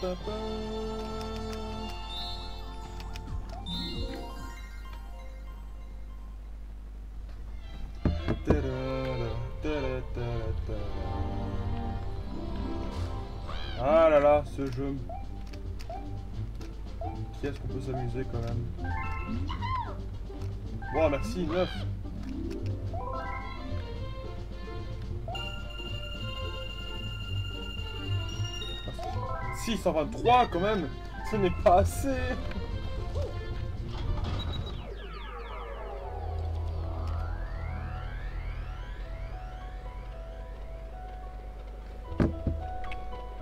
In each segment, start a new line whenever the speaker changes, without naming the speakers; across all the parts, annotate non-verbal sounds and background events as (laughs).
Ah là là, ce jeu. Qui est-ce qu'on peut s'amuser quand même Bon, merci, 9. 623 quand même Ce n'est pas assez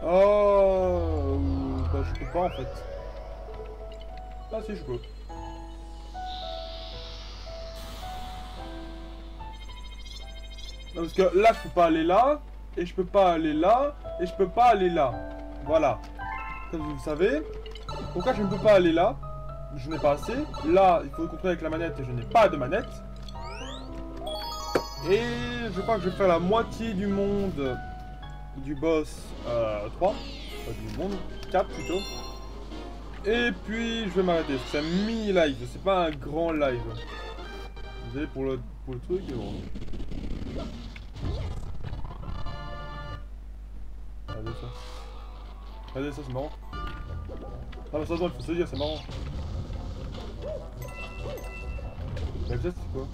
Oh Bah je peux pas en fait. Ah si je peux. Parce que là je peux pas aller là, et je peux pas aller là, et je peux pas aller là. Voilà. Comme vous le savez. Pourquoi je ne peux pas aller là Je n'ai pas assez. Là, il faut contrôler avec la manette et je n'ai pas de manette. Et je crois que je vais faire la moitié du monde du boss euh, 3. Pas du monde 4 plutôt. Et puis je vais m'arrêter. C'est un mini live, c'est pas un grand live. Désolé pour le, pour le truc. Regardez ça, c'est marrant. Ah bah ça il faut se dire, c'est marrant. F7 c'est quoi?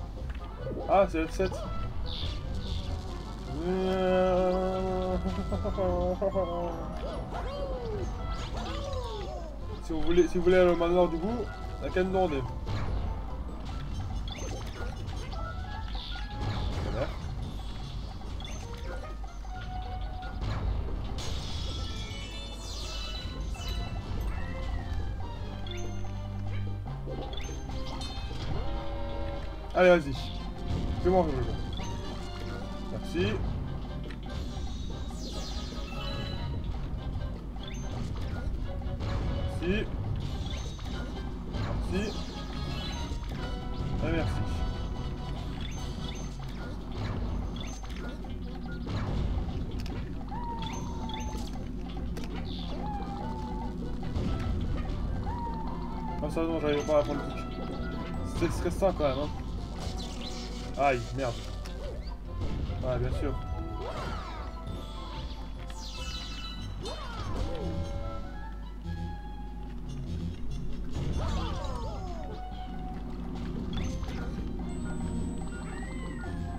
Ah c'est F7 (laughs) si vous voulez si vous voulez aller au manoir du goût, la canne demander. Allez, vas-y. Fais-moi rêver. Merci. Merci. Merci. Et merci. Ah ça non, j'arrive pas à prendre le truc. C'est stressant quand même hein. Aïe, merde. Ouais, bien sûr.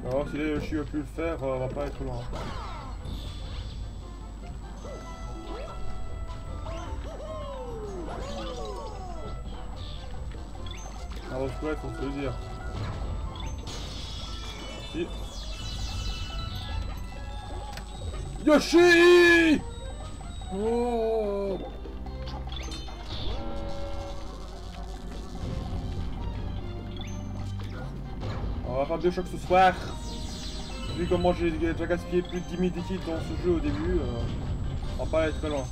Alors si les veut plus le faire, euh, on va pas être loin. Alors je pourrais faut se le dire. Yoshi Oh On va faire chocs ce soir. Vu comment j'ai déjà gaspillé plus de 10 000 liquides dans ce jeu au début, euh, on va pas aller très loin.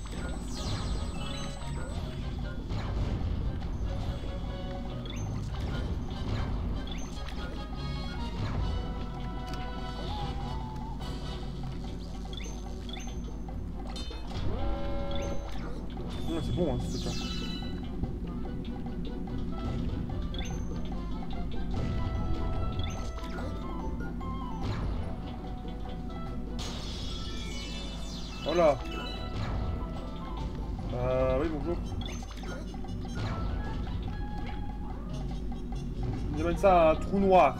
Noir.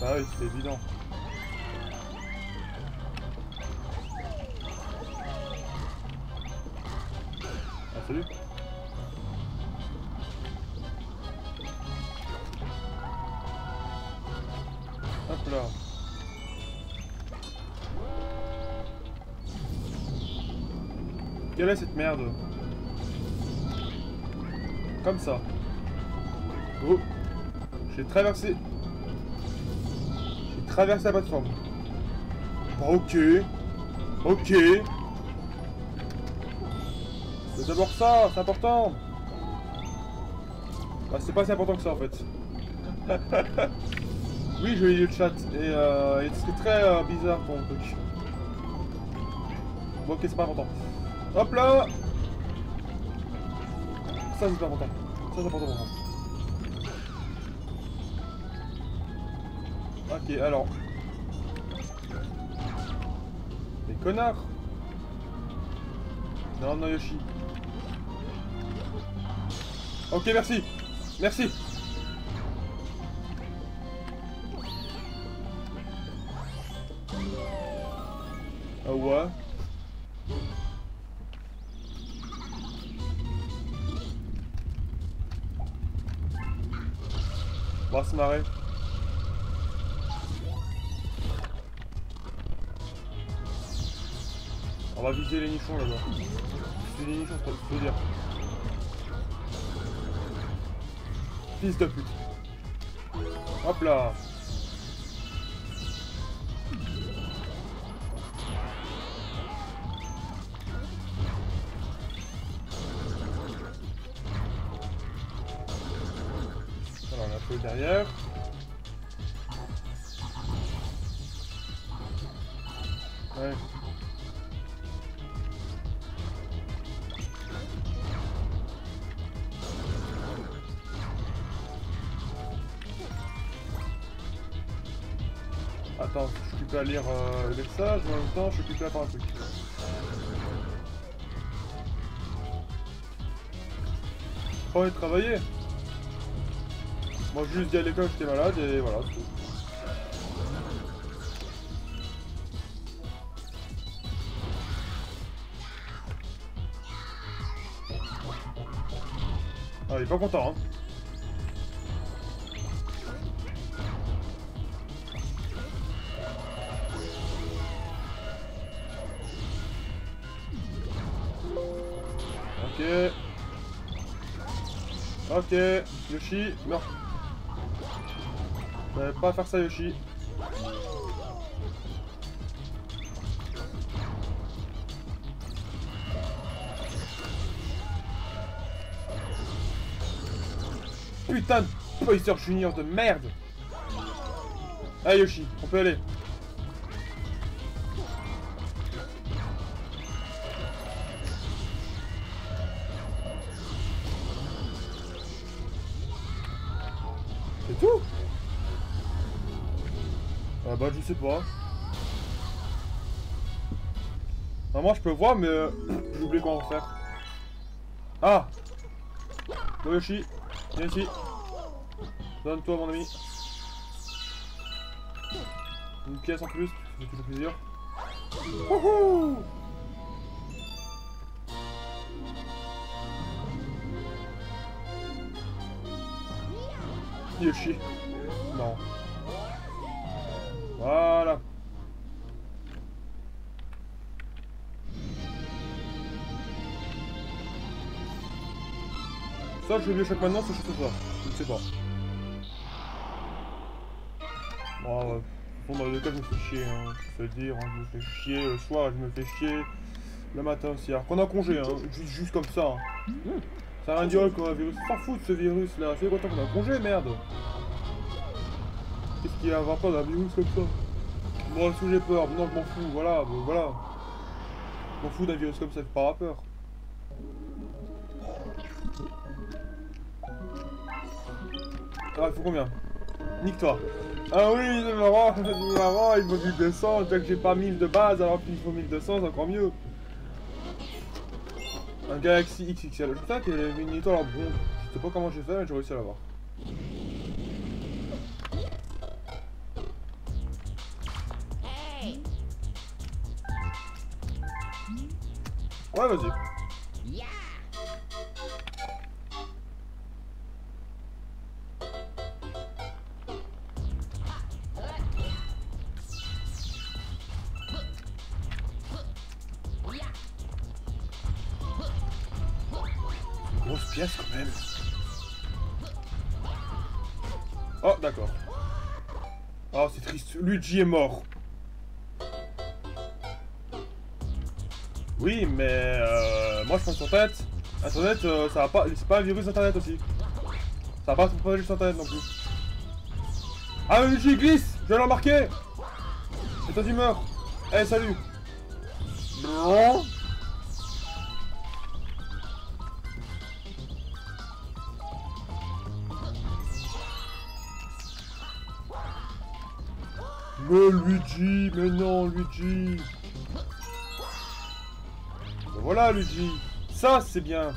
Bah oui, c'est évident. Merde Comme ça. Oh J'ai traversé traverse la plateforme. ok. Ok. C'est d'abord ça, c'est important. Bah, c'est pas si important que ça en fait. (laughs) oui, je lis le chat. Et, euh, c'est très euh, bizarre ton truc. Bon, ok, c'est pas important. Hop là Ça, c'est pas important. Ça, c'est important. Ok, alors. Les connards Non, non, Yoshi. Ok, merci. Merci. On va viser les nichons là-bas. C'est les nichons, pas dire. Fils de pute. Hop là. Attends, je suis occupé à lire euh, le message, mais en même temps, je suis occupé à faire un truc. Envie de travailler Moi, juste dit à l'école que j'étais malade et voilà, c'est tout. Ah, il est pas content, hein. Ok. Ok. Yoshi, meurs. Pas faire ça, Yoshi. Putain de Poister Junior de merde Ah Yoshi, on peut aller. Pas. Moi je peux voir mais euh, j'ai oublié comment faire. Ah Yoshi, viens ici. Donne-toi mon ami. Une pièce en plus, fait toujours plaisir. Wouhou Yoshi. Je vais chaque maintenant, ça, je sais pas. Je ne sais pas. Bon, ouais. Bon, dans les deux cas, je me fais chier, hein. Je peux le dire, hein. je me fais chier. Le soir, je me fais chier. Le matin aussi. Alors qu'on a congé, hein. Juste, juste comme ça. hein. Ça a rien dire le coronavirus. S'en fout de ce virus là. C'est content qu'on a congé, merde. Qu'est-ce qu'il y a à avoir peur d'un virus comme ça? Bon, si j'ai peur. Non, je m'en fous. Voilà, bon, voilà. Je m'en fous d'un virus comme ça, fait pas peur. Ah, il faut combien? Nique-toi. Ah oui, c'est marrant, (laughs) c'est marrant, il faut 1200, déjà que j'ai pas 1000 de base, alors qu'il faut 1200, c'est encore mieux. Un Galaxy XXL. Je sais qu'il avait une étoile en bronze. Je sais pas comment j'ai fait, mais j'ai réussi à l'avoir. Ouais, vas-y. Est mort. Oui, mais euh, moi je pense sur Internet. Internet, euh, ça va pas. C'est pas virus Internet aussi. Ça va pas se propager sur internet non plus. Ah, le Luigi glisse Je vais le remarquer Et toi tu meurs Eh, salut Non Mais Luigi, mais non Luigi ben Voilà Luigi Ça c'est bien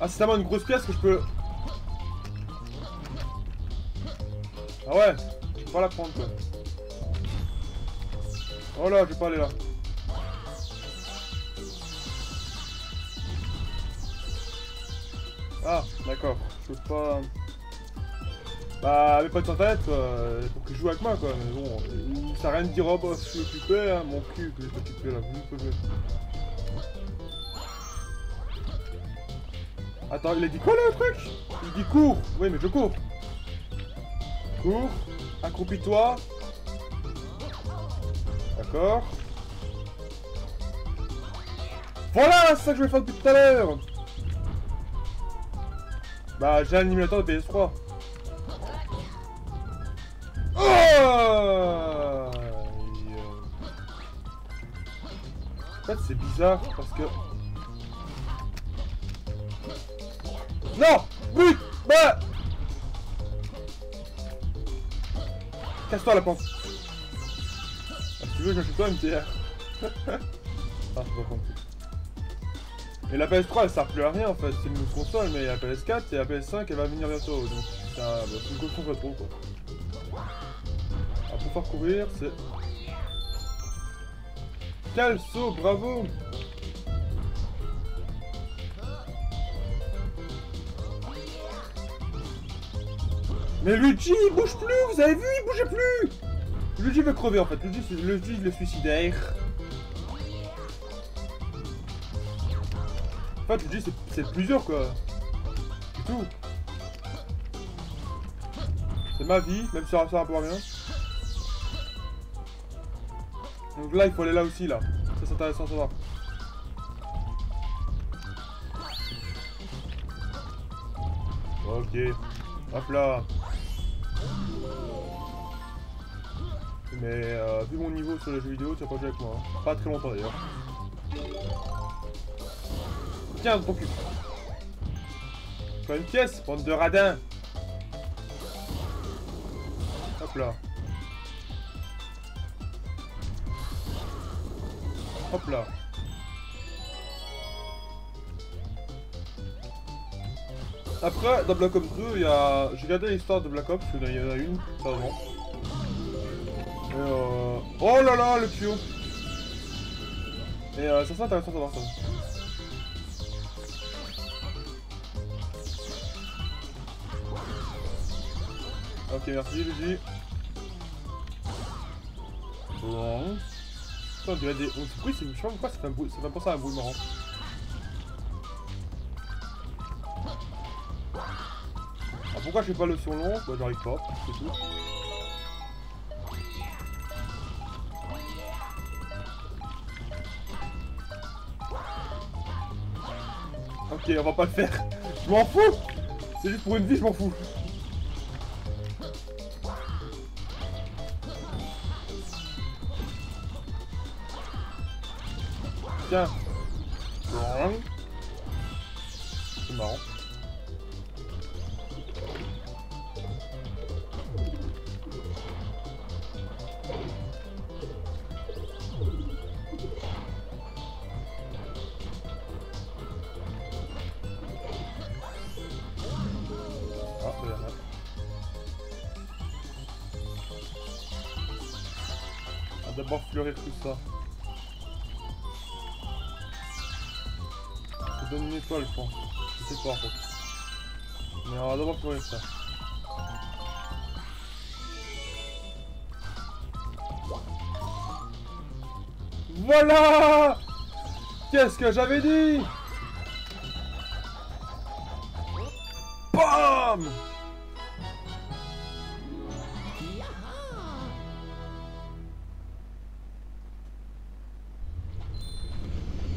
Ah c'est tellement une grosse pièce que je peux... Ah ouais Je peux pas la prendre quoi. Oh là, je vais pas aller là. Ah, d'accord. Je peux pas... Bah, mais pas de internet, quoi. Pour qu'il joue avec moi, quoi. Mais bon, ça rien de dire, oh bah, je suis occupé, hein, mon cul, que j'ai occupé là. Vous pouvez. Attends, il a dit quoi là, le truc? Il dit cours. Oui, mais je cours. Cours. Accroupis-toi. D'accord. Voilà, c'est ça que je vais faire depuis tout à l'heure. Bah, j'ai un émulateur de PS3. En fait, c'est bizarre parce que... Non But Bah Casse-toi la pente. Ah, si tu veux, j'achète toi une TR. (laughs) ah, je pas compris. Mais la PS3 elle sert plus à rien en fait, c'est une console, mais la PS4 et la PS5 elle va venir bientôt, donc c'est un... une console quoi. Pour faire courir, c'est... Quel saut, bravo Mais Luigi, il bouge plus, vous avez vu, il bougeait plus Luigi veut crever en fait, Luigi, Luigi le suicidaire. En fait, Luigi, c'est plusieurs quoi. C'est tout. C'est ma vie, même si ça sert un peu à Donc là, il faut aller là aussi, là. Ça, c'est intéressant à savoir. Ok. Hop là. Mais euh, vu mon niveau sur les jeux vidéo, tu vas pas jouer avec moi. Hein. Pas très longtemps d'ailleurs. Tiens, ton cul. Pas une pièce, bande de radins. Hop là. Hop là. Après, dans Black Ops 2, il y a... J'ai regardé l'histoire de Black Ops, il y en a une, pardon. Et euh... Oh là là, le tuyau Et euh, ça serait intéressant de voir ça. Ok, merci Luigi. Bon. On dirait des... Oui, c'est... Je sais pas pourquoi ça fait, un bruit... ça fait penser à un bruit marrant. Alors pourquoi je fais pas le son long Bah j'arrive pas, c'est tout. Ok, on va pas le faire. Je m'en fous C'est juste pour une vie, je m'en fous. Tiens. C'est Qu'est-ce que j'avais dit? BAM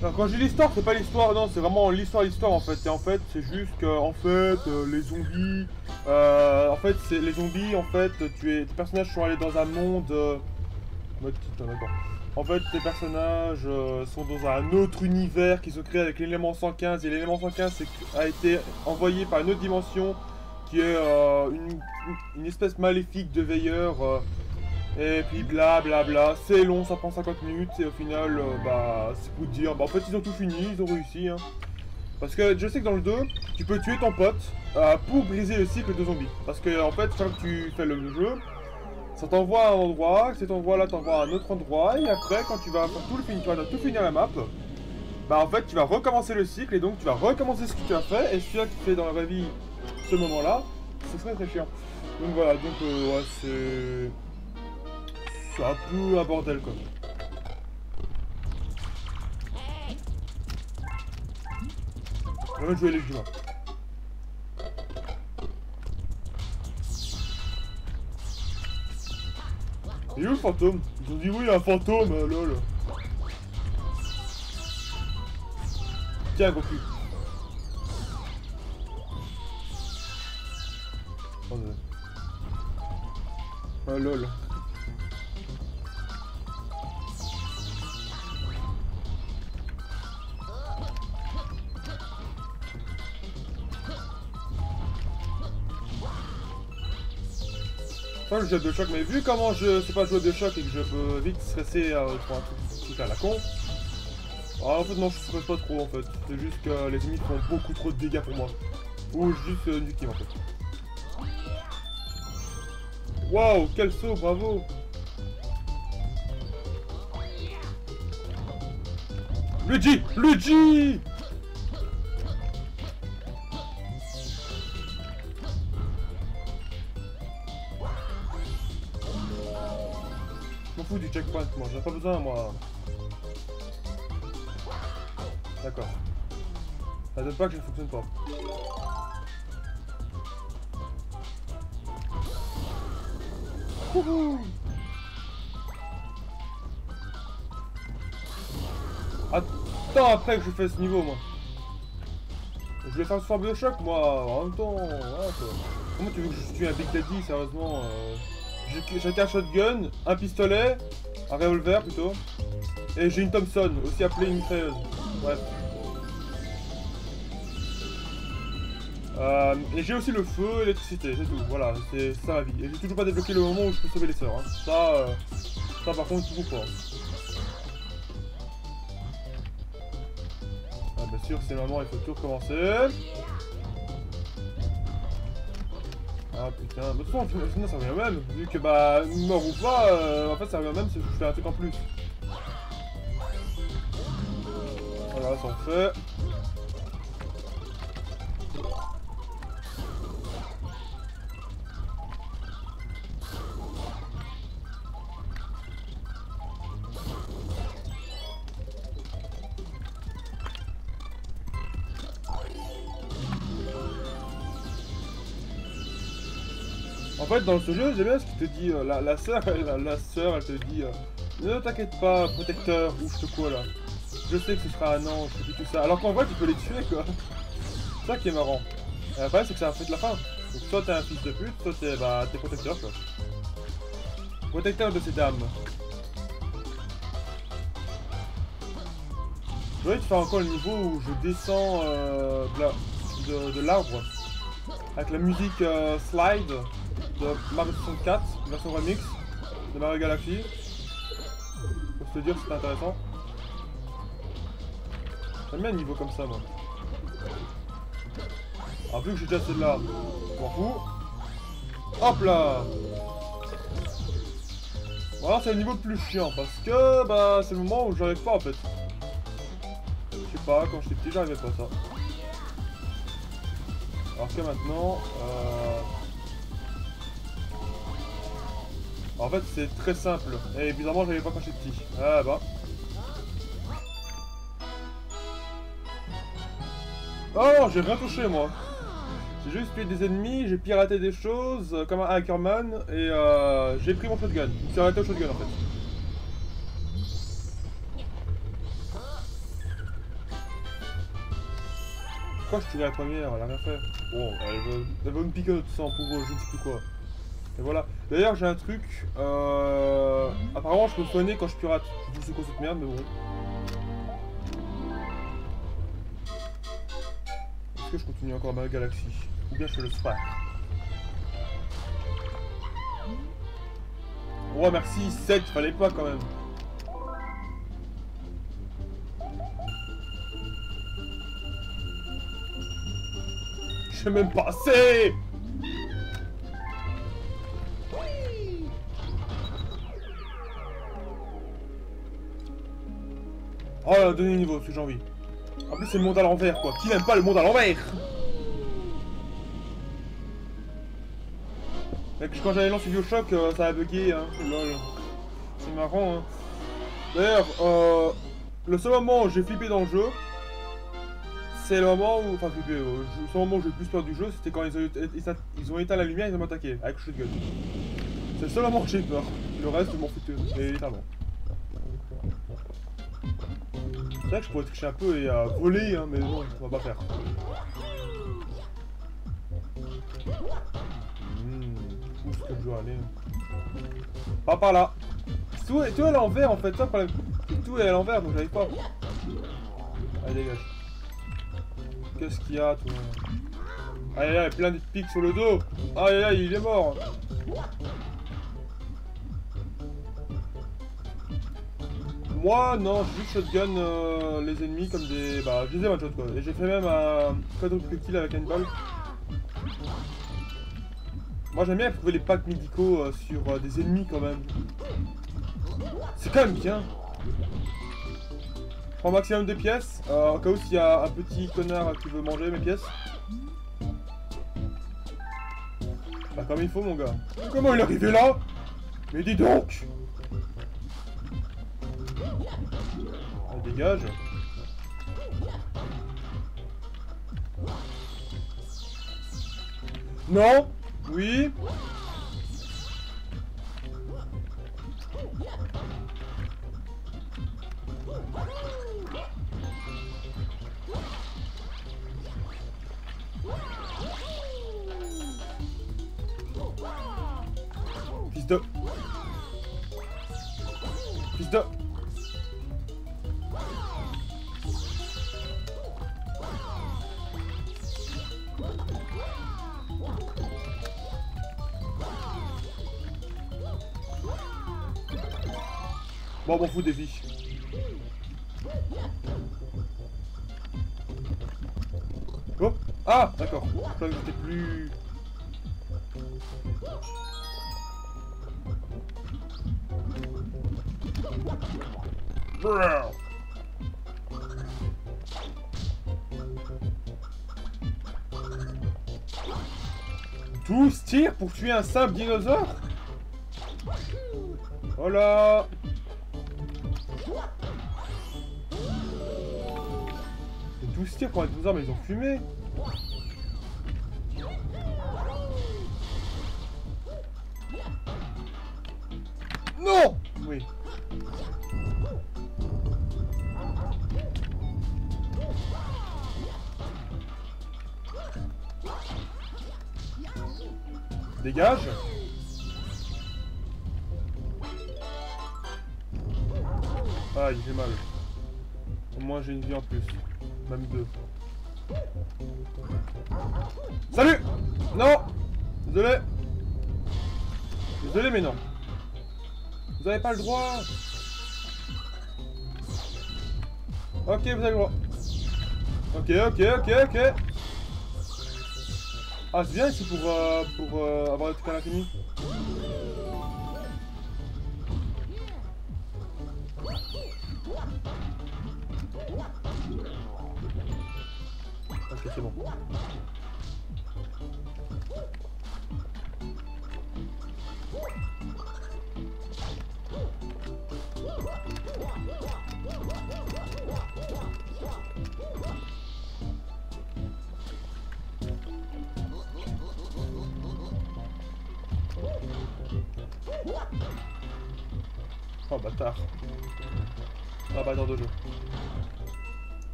Alors quand j'ai l'histoire, c'est pas l'histoire, non, c'est vraiment l'histoire, l'histoire en fait. Et en fait, c'est juste que, en fait, euh, les zombies, euh, en fait, c'est les zombies, en fait, tu es, tes personnages sont allés dans un monde, euh. En fait, tes personnages euh, sont dans un autre univers qu'ils ont créé avec l'élément 115. Et l'élément 115 c'est- a été envoyé par une autre dimension qui est euh, une, espèce maléfique de veilleur. euh, et puis bla bla bla. C'est long, ça prend 50 minutes. Et au final, bah, c'est pour dire. Bah, en fait, ils ont tout fini, ils ont réussi. Hein. Parce que je sais que dans le 2, tu peux tuer ton pote pour briser le cycle de zombies. Parce que en fait, que tu fais le jeu, ça t'envoie à un endroit, cet endroit-là t'envoie à un autre endroit, et après, quand tu vas tout tu vas tout finir la map, bah en fait, tu vas recommencer le cycle, et donc tu vas recommencer ce que tu as fait, et celui-là que tu fais dans la vraie vie, ce moment-là, ce serait très chiant. Donc voilà, donc euh, ouais, c'est... C'est un peu un bordel, quoi. On va jouer les jeux, Il est où le fantôme? Ils ont dit oui, il y a un fantôme, euh, lol. Tiens, Goku. Oh, non. Oh, lol. Enfin, le jeu de choc, mais vu comment je sais pas jouer de choc et que je peux vite stresser euh, pour un truc, à la con. Ah, en fait, non, je stresse pas trop en fait. C'est juste que les ennemis font beaucoup trop de dégâts pour moi. Ou juste euh, du en fait. Waouh, quel saut, bravo! Luigi! Luigi! Du checkpoint, moi, j'en ai pas besoin, moi. D'accord. Ça donne pas que je ne fonctionne pas. Attends après que je fais ce niveau, moi. Je vais faire ce de choc, moi, en même temps. Comment tu veux que je tue un Big Daddy, sérieusement euh... J'ai un shotgun, un pistolet, un revolver plutôt, et j'ai une Thompson, aussi appelée une mitrailleuse. Bref. Euh, et j'ai aussi le feu l'électricité, c'est tout, voilà, c'est ça ma vie. Et j'ai toujours pas débloqué le moment où je peux sauver les sœurs. Hein. Ça, euh, ça par contre, toujours pas. Ah, bien sûr, c'est moment, il faut tout recommencer. Ah putain, de toute façon, sinon ça revient même, vu que bah, mort ou pas, euh, en fait ça revient même si je fais un truc en plus. Voilà, ça en fait. Fait, dans ce jeu, j'aime bien ce qu'il te dit. euh, la, la sœur, la, la sœur, elle te dit euh, Ne t'inquiète pas, protecteur, ou te quoi là. Je sais que ce sera un ange, et tout ça. Alors qu'en vrai, tu peux les tuer quoi. C'est ça qui est marrant. Et après, c'est que ça a fait de la fin. Donc, soit t'es un fils de pute, soit t'es bah, protecteur quoi. Protecteur de ces dames. Je voudrais te faire encore le niveau où je descends euh, de la- de, de l'arbre. Avec la musique slide de Mario 64, version remix de Mario Galaxy. Pour te dire c'est intéressant. J'aime bien un niveau comme ça moi. Ah vu que j'ai déjà celle-là, je m'en fous. Hop là Voilà c'est le niveau le plus chiant parce que bah c'est le moment où j'arrive pas en fait. Je sais pas, quand j'étais petit j'arrivais pas à ça. Alors que maintenant, euh... En fait, c'est très simple. Et évidemment, j'avais pas j'étais petit. Ah bah. Oh, j'ai rien touché, moi. J'ai juste tué des ennemis, j'ai piraté des choses, euh, comme un hackerman, et euh, j'ai pris mon shotgun. Je me suis arrêté au shotgun, en fait. Pourquoi je tuerais la première Elle a rien fait? Bon, elle veut, elle veut me piquer notre sang pour je ne sais plus quoi. Et voilà. D'ailleurs, j'ai un truc. Euh... Apparemment, je peux soigner quand je pirate. Je sais quoi cette merde, mais bon. Est-ce que je continue encore ma galaxie? Ou bien je fais le spare Oh merci, 7, fallait pas quand même. Je même pas assez Oh là, donnez niveau, que j'ai envie. En plus, c'est le monde à l'envers, quoi. Qui n'aime pas le monde à l'envers? Quand j'avais lancé Bioshock, euh, ça a bugué, hein. Lol. C'est marrant, hein. D'ailleurs, euh, le seul moment où j'ai flippé dans le jeu, c'est le moment où... Enfin, flippé, euh, le seul moment où j'ai le plus peur du jeu, c'était quand ils ont, ils ont éteint la lumière et ils ont attaqué, avec le shotgun. C'est le seul moment où j'ai peur. Le reste, je m'en foutais, évidemment. Que je pourrais tricher un peu et euh, voler, hein, mais non, on va pas faire. je dois aller? Pas par là. Tout, tout est à l'envers en fait, ça problème. Tout est à l'envers donc j'arrive pas. Allez dégage. Qu'est-ce qu'il y a toi? Aïe aïe, plein de pics sur le dos. Aïe aïe, il est mort. Moi, non, j'ai juste shotgun euh, les ennemis comme des... Bah, je les ai shot quoi. Et j'ai fait même un quadruple kill avec une balle. Moi j'aime bien trouver les packs médicaux euh, sur euh, des ennemis quand même. C'est quand même bien. Prends maximum de pièces, au cas où s'il y a un petit connard qui veut manger mes pièces. Bah comme il faut mon gars. Comment il est arrivé là? Mais dis donc Dégage. Non. Oui. Fils de... Bon, on m'en fout des vies. Oh Ah D'accord. Je crois que j'étais plus... Tous tirent pour tuer un simple dinosaure Oh là 12 tirs contre 12 ils ont fumé Non Oui. Dégage ah, Aïe, j'ai mal. Au moins j'ai une vie en plus. Salut Non Désolé Désolé mais non. Vous avez pas le droit Ok, vous avez le droit. Ok, ok, ok, ok. Ah, c'est bien ici pour, euh, pour euh, avoir le truc à l'infini.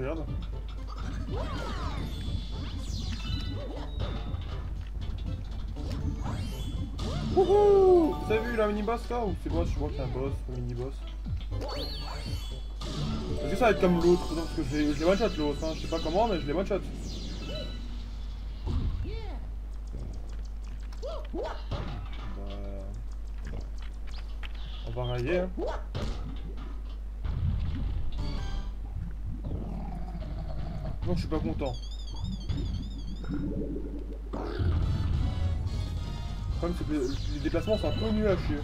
Regarde. Wouhou avez vu la mini-boss là Ou c'est moi je vois que c'est un boss, un mini-boss Est-ce que ça va être comme l'autre? Parce que je l'ai one-shot l'autre, hein. je sais pas comment mais je l'ai one-shot. Bah... On va railler hein. Je suis pas content. Le que les déplacements sont un peu nuls à chier.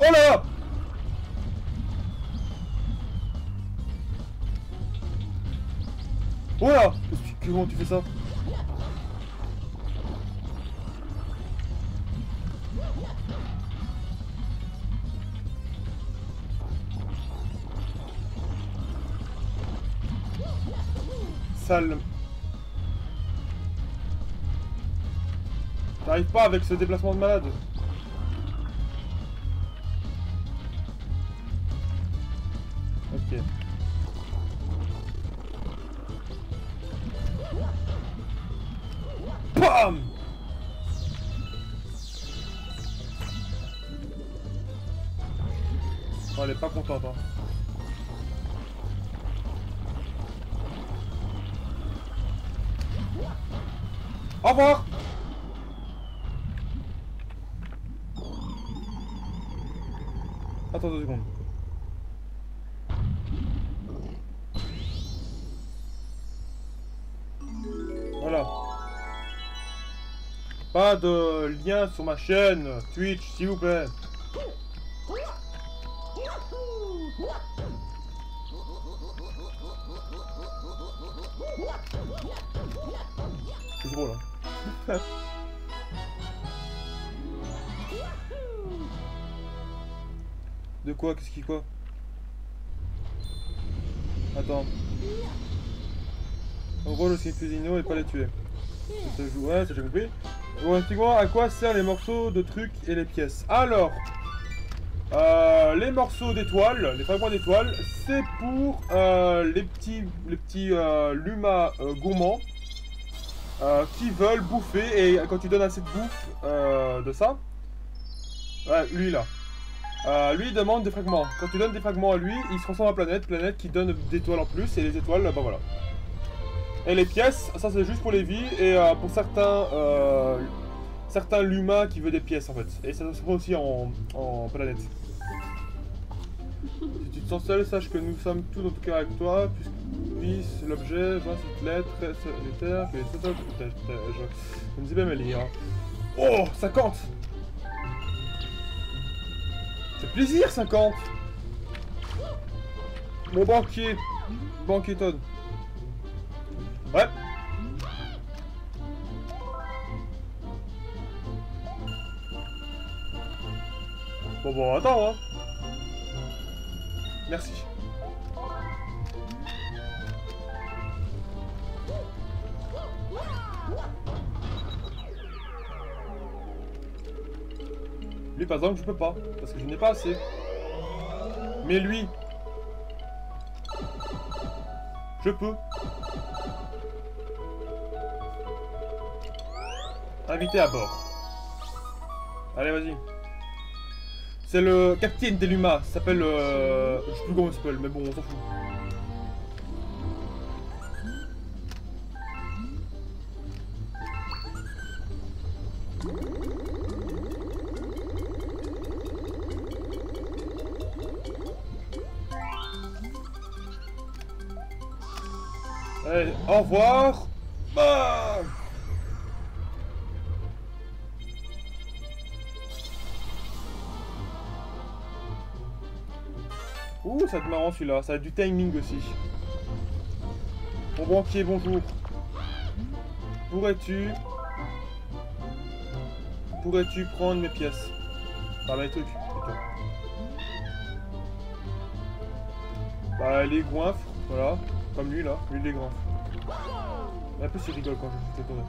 Oh là Oh là Comment tu fais ça T'arrives pas avec ce déplacement de malade. Ok. BAM oh, Elle est pas contente hein. Au revoir Attends deux secondes. Voilà. Pas de lien sur ma chaîne Twitch, s'il vous plaît. Qu'est-ce qui quoi Attends. En gros, le Fusino et pas les tuer. Ça joue, ouais, ça j'ai compris. Bon, explique-moi à quoi servent les morceaux de trucs et les pièces. Alors, euh, les morceaux d'étoiles, les fragments d'étoiles, c'est pour euh, les petits, les petits euh, lumas gourmands qui veulent bouffer et quand tu donnes assez de bouffe de ça, ouais, lui là, euh, lui il demande des fragments. Quand tu donnes des fragments à lui, il se transforme en planète, planète qui donne des étoiles en plus et les étoiles, bah voilà. Et les pièces, ça c'est juste pour les vies et euh, pour certains euh, certains lumas qui veulent des pièces en fait. Et ça se aussi en, planète. Si tu te sens seul, sache que nous sommes tous en tout cas avec toi, puisque l'objet, vois cette lettre, les terres, que les je ne sais pas me lire. Oh, 50 C'est plaisir, 50 Mon banquier, banquier. Ouais. Bon, bon, attends, hein. Merci. Lui, par exemple, je peux pas, parce que je n'ai pas assez. Mais lui, je peux. Invité à bord. Allez, vas-y. C'est le capitaine des Luma, ça s'appelle... Euh... Je sais plus comment il s'appelle, mais bon, on s'en fout. Allez, au revoir bah Ouh, ça être marrant celui-là, ça a du timing aussi. Bon banquier, bonjour. Pourrais-tu... Pourrais-tu prendre mes pièces? Enfin, mes trucs, plutôt. Bah, les goinfres, voilà. Comme lui, là. Lui, les goinfres. Un peu, il rigole quand je fais tourner.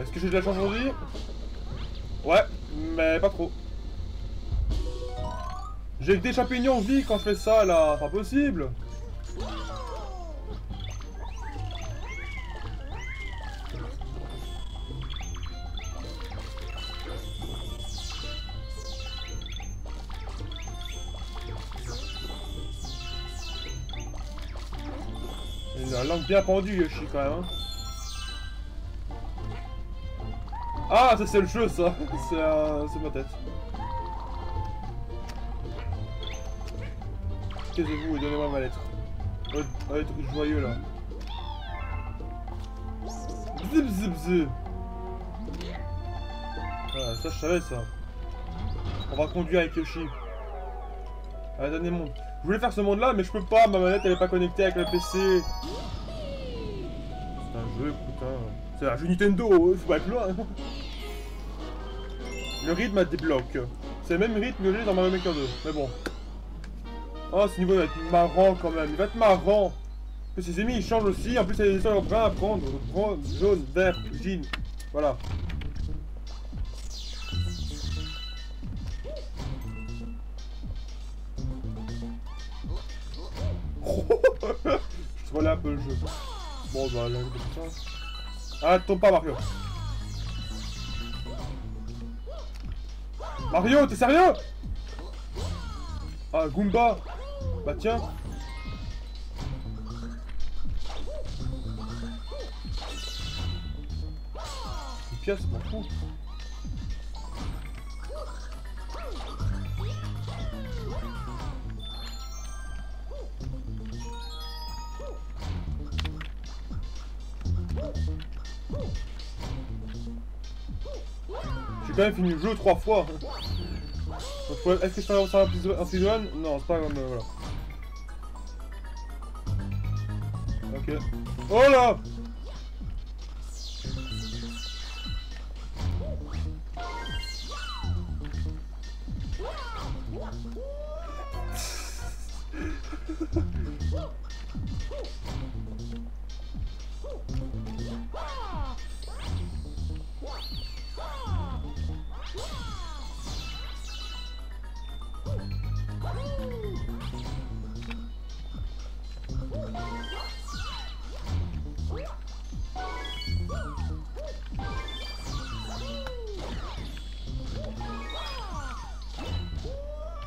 Est-ce que j'ai de la chance aujourd'hui? Ouais, mais pas trop. J'ai que des champignons vie quand je fais ça là, pas possible bien pendue Yoshi quand même hein. Ah, ça c'est le jeu ça (laughs) C'est euh, ma tête. Taisez-vous et donnez-moi ma lettre. Oh, les trucs joyeux là. Bzz bzz. Ah, ça je savais ça. On va conduire avec Yoshi. Allez, donnez monde. Je voulais faire ce monde là, mais je peux pas, ma manette elle est pas connectée avec le PC. C'est un jeu Nintendo, faut pas être loin. Le rythme a débloque. C'est le même rythme que j'ai dans Mario Maker 2. Mais bon. Oh, ce niveau va être marrant quand même. Il va être marrant. Que ces ennemis ils changent aussi. En plus, il y a des brun à prendre. Jaune, vert, jean. Voilà. (laughs) Je trollais un peu le jeu. Bon, bah, là, ça. Ah, tombe pas, Mario. Mario, t'es sérieux? Ah, Goomba. Bah tiens. Pièce, m'en fous. J'ai quand même fini le jeu trois fois. Est-ce que je peux un speedrun Non, c'est pas comme... Euh, voilà. Ok. Oh là (laughs)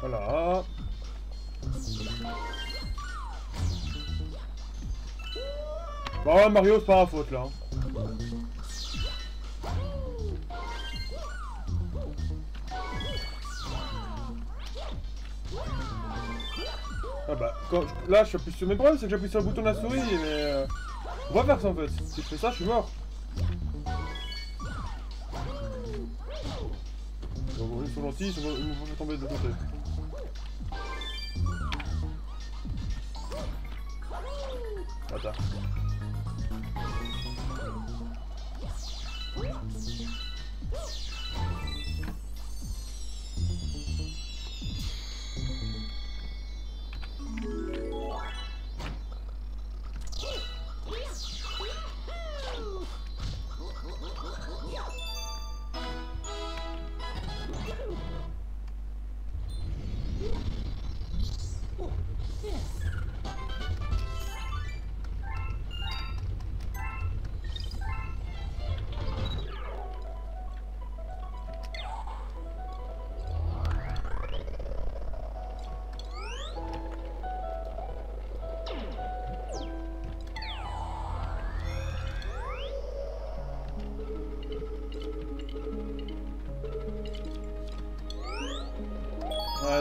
Voilà. Bon, Mario, c'est pas ma faute, là. Ah bah, quand je... là, suis sur mes problèmes, c'est que j'appuie sur le bouton de la souris, mais... Euh... On va faire ça, en fait. Si je fais ça, je suis mort. Ils sont gentils, ils tomber de côté. Attends. la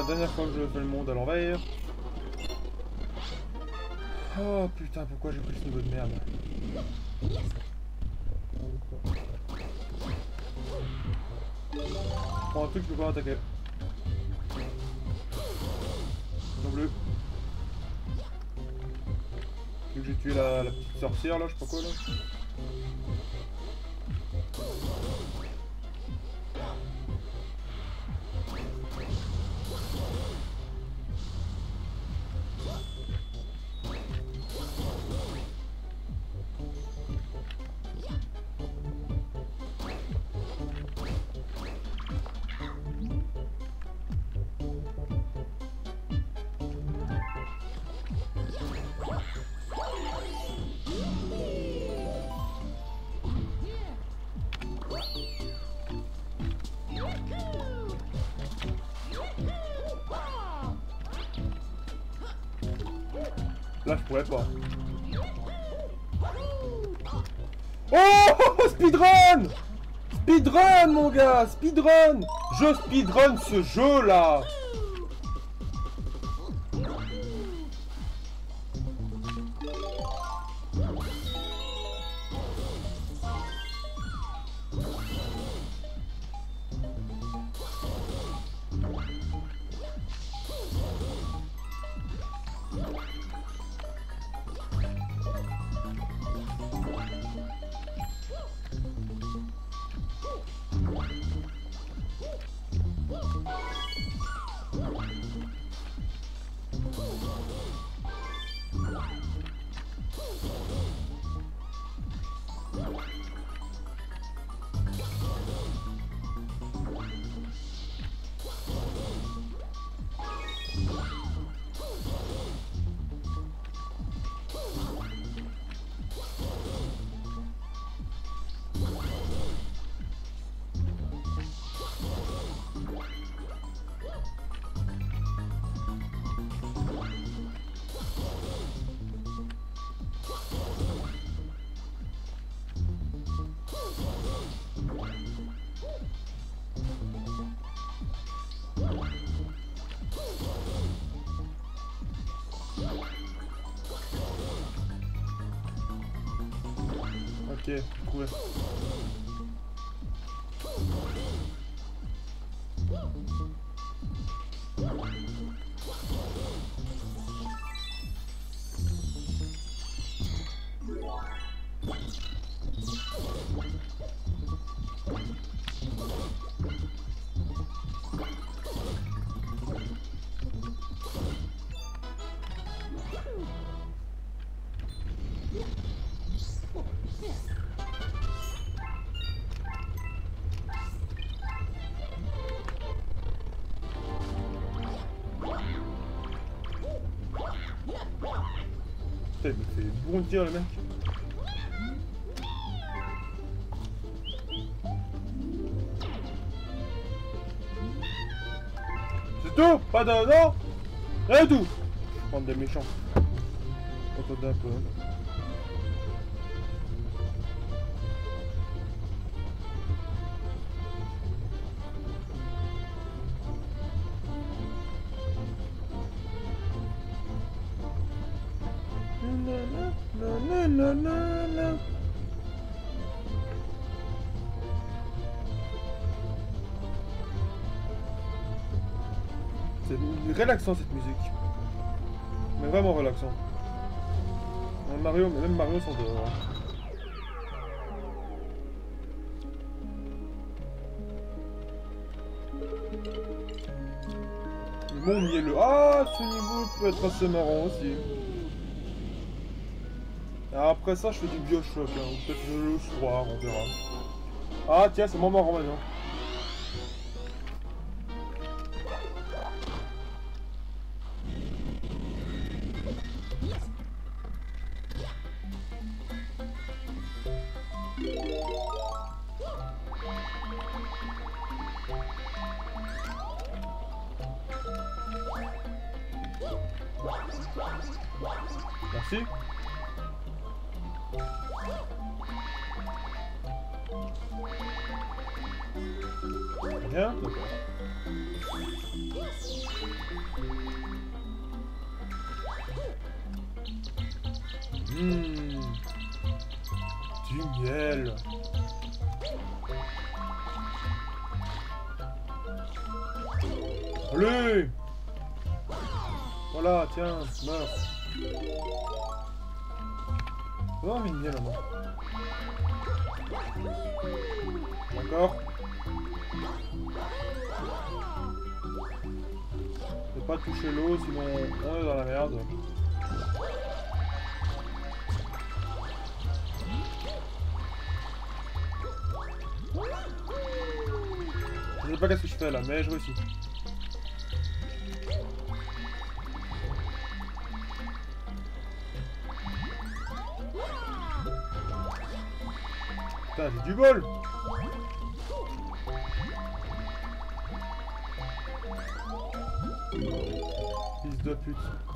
dernière fois que je fais le monde à l'envers. Oh putain, pourquoi j'ai pris ce niveau de merde? Prends un truc, je peux pas attaquer. Donc plus. Vu que j'ai tué la, la petite sorcière là, je sais pas quoi là. Speedrun. Je speedrun ce jeu-là. Ok, with. C'est tout? Pas de... Non? Rien du tout. Prendre des méchants. Attendez relaxant cette musique. Mais vraiment relaxant. Un Mario, même Mario s'endort. Le monde mielleux. Ah, ce niveau peut être assez marrant aussi. Après ça, je fais du Bioshock, hein, peut-être le soir, on verra. Ah tiens, c'est mon marrant maintenant. On est dans la merde. Je sais pas qu'est-ce que je fais là, mais je réussis. Putain, j'ai du bol de pute.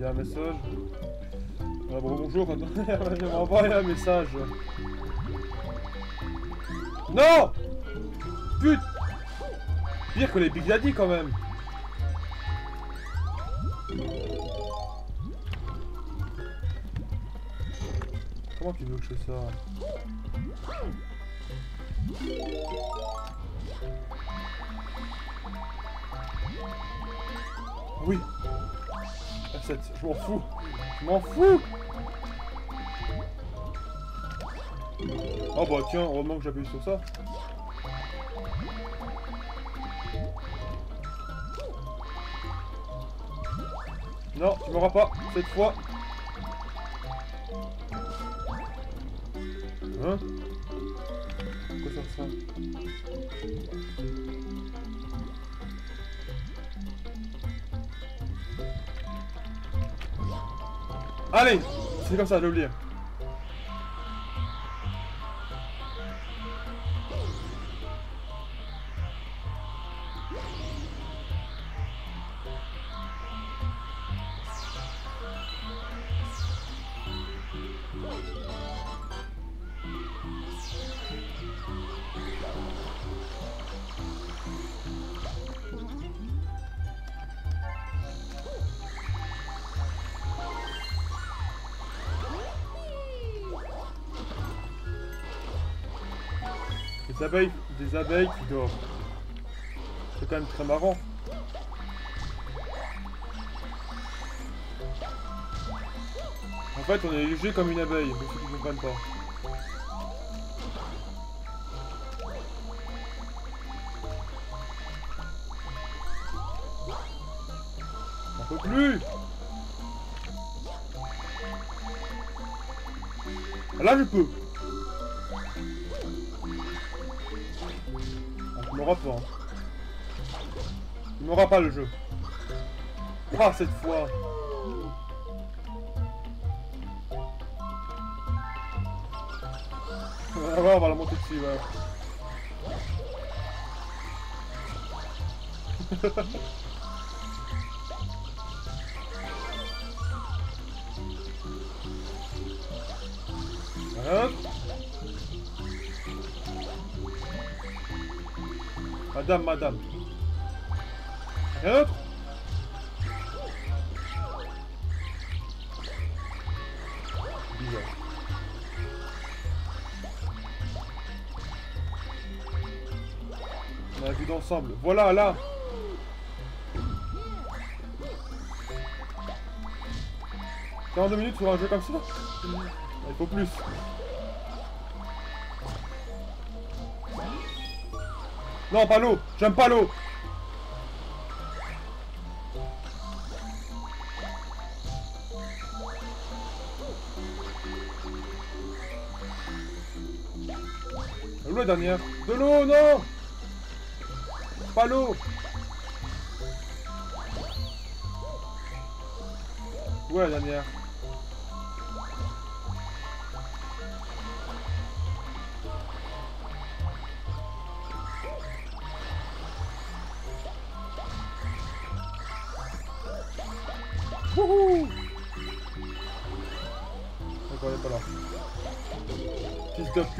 Il y a un message. Ah bon, bonjour, il m'a envoyé un message. Non Putain Pire que les Big Daddy quand même Comment tu veux que je fasse ça? Oui F7, je m'en fous Je m'en fous Oh bah tiens, heureusement que j'appuie sur ça. Non, tu m'auras pas, cette fois. Hein? Pourquoi faire ça Allez C'est comme ça, j'ai oublié. Des abeilles qui dorment. C'est quand même très marrant. En fait, on est léger comme une abeille, pour ceux qui ne comprennent pas. On peut plus Là, je peux. Pas. hein. Tu m'auras pas le jeu. Ah, cette fois. Ah ouais, on va la monter dessus, ouais. (laughs) Hop. Madame, madame. Rien d'autre Bizarre. On a vu d'ensemble. Voilà, là 42 minutes pour un jeu comme ça? Il faut plus. Non, pas l'eau. J'aime pas l'eau. L'eau la dernière. De l'eau, non. Pas l'eau. Ouais, la dernière.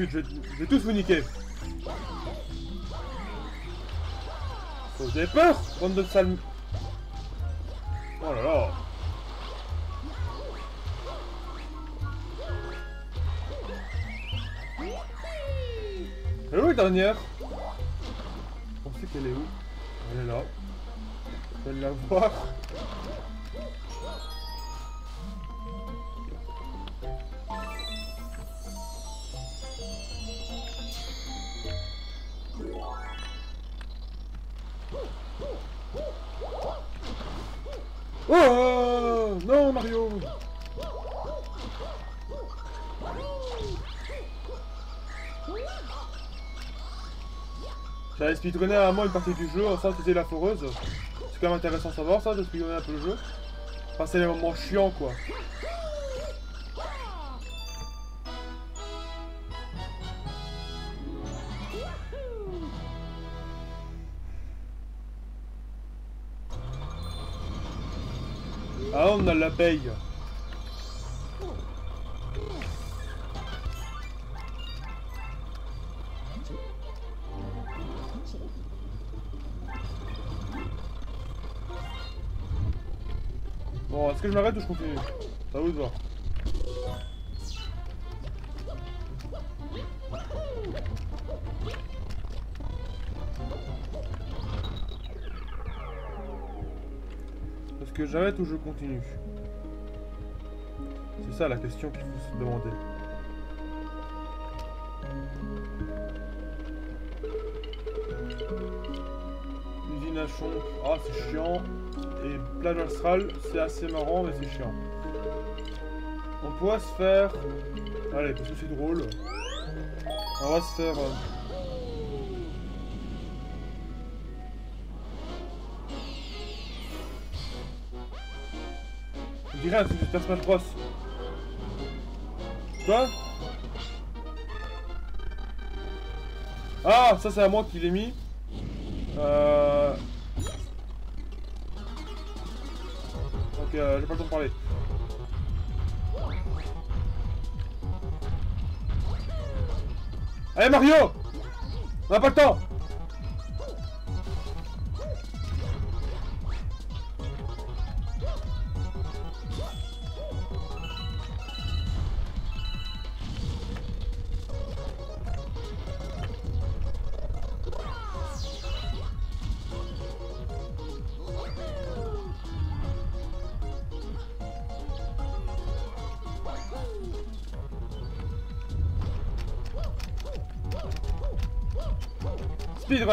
Pute, je vais, tous vous niquer. Vous avez peur, bande de sales... Oh là là Elle est où la dernière? On sait qu'elle est où? Elle est là. Je vais la voir. À moi une partie du jeu, ça c'était la foreuse. C'est quand même intéressant de savoir ça, de speedrunner un peu le jeu. C'est les moments chiants quoi. Ah, on a l'abeille. Bon, est-ce que je m'arrête ou je continue Ça vous de voir. Est-ce que j'arrête ou je continue? C'est ça la question qu'il faut se demander. Ah, c'est chiant. Et plage astrale, c'est assez marrant, mais c'est chiant. On pourrait se faire... Allez, parce que c'est drôle. On va se faire... euh, On dirait un Super Smash Bros. Quoi? Ah, ça c'est à moi qui l'ai mis. Euh... Donc euh, j'ai pas le temps de parler. Allez Mario On n'a pas le temps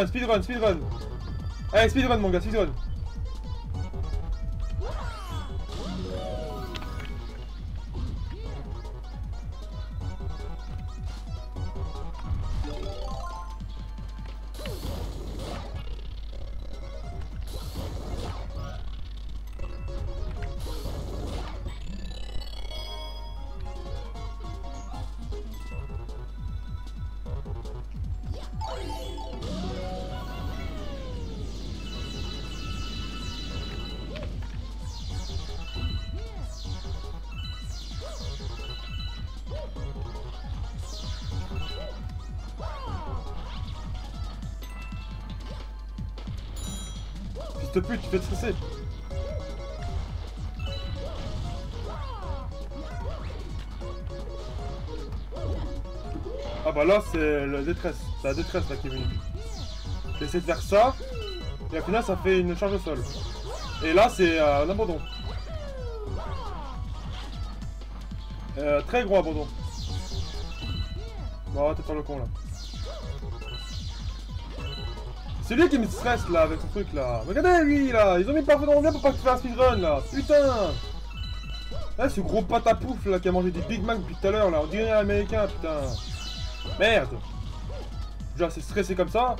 Speedrun, speedrun, speedrun. Allez, speedrun mon gars, speedrun De pute, tu fais stresser Ah bah là c'est la détresse, c'est la détresse là qui est venue. De faire ça, et au final ça fait une charge au sol. Et là c'est euh, un abandon. Euh, très gros abandon. Bon, arrête de faire le con là. C'est lui qui me stresse là avec ce truc là. Regardez lui là, ils ont mis le parfait dans le pour pas que tu fasses un speedrun là. Putain Là ce gros patapouf là qui a mangé des Big Mac depuis tout à l'heure là, on dirait un américain putain. Merde Genre c'est stressé comme ça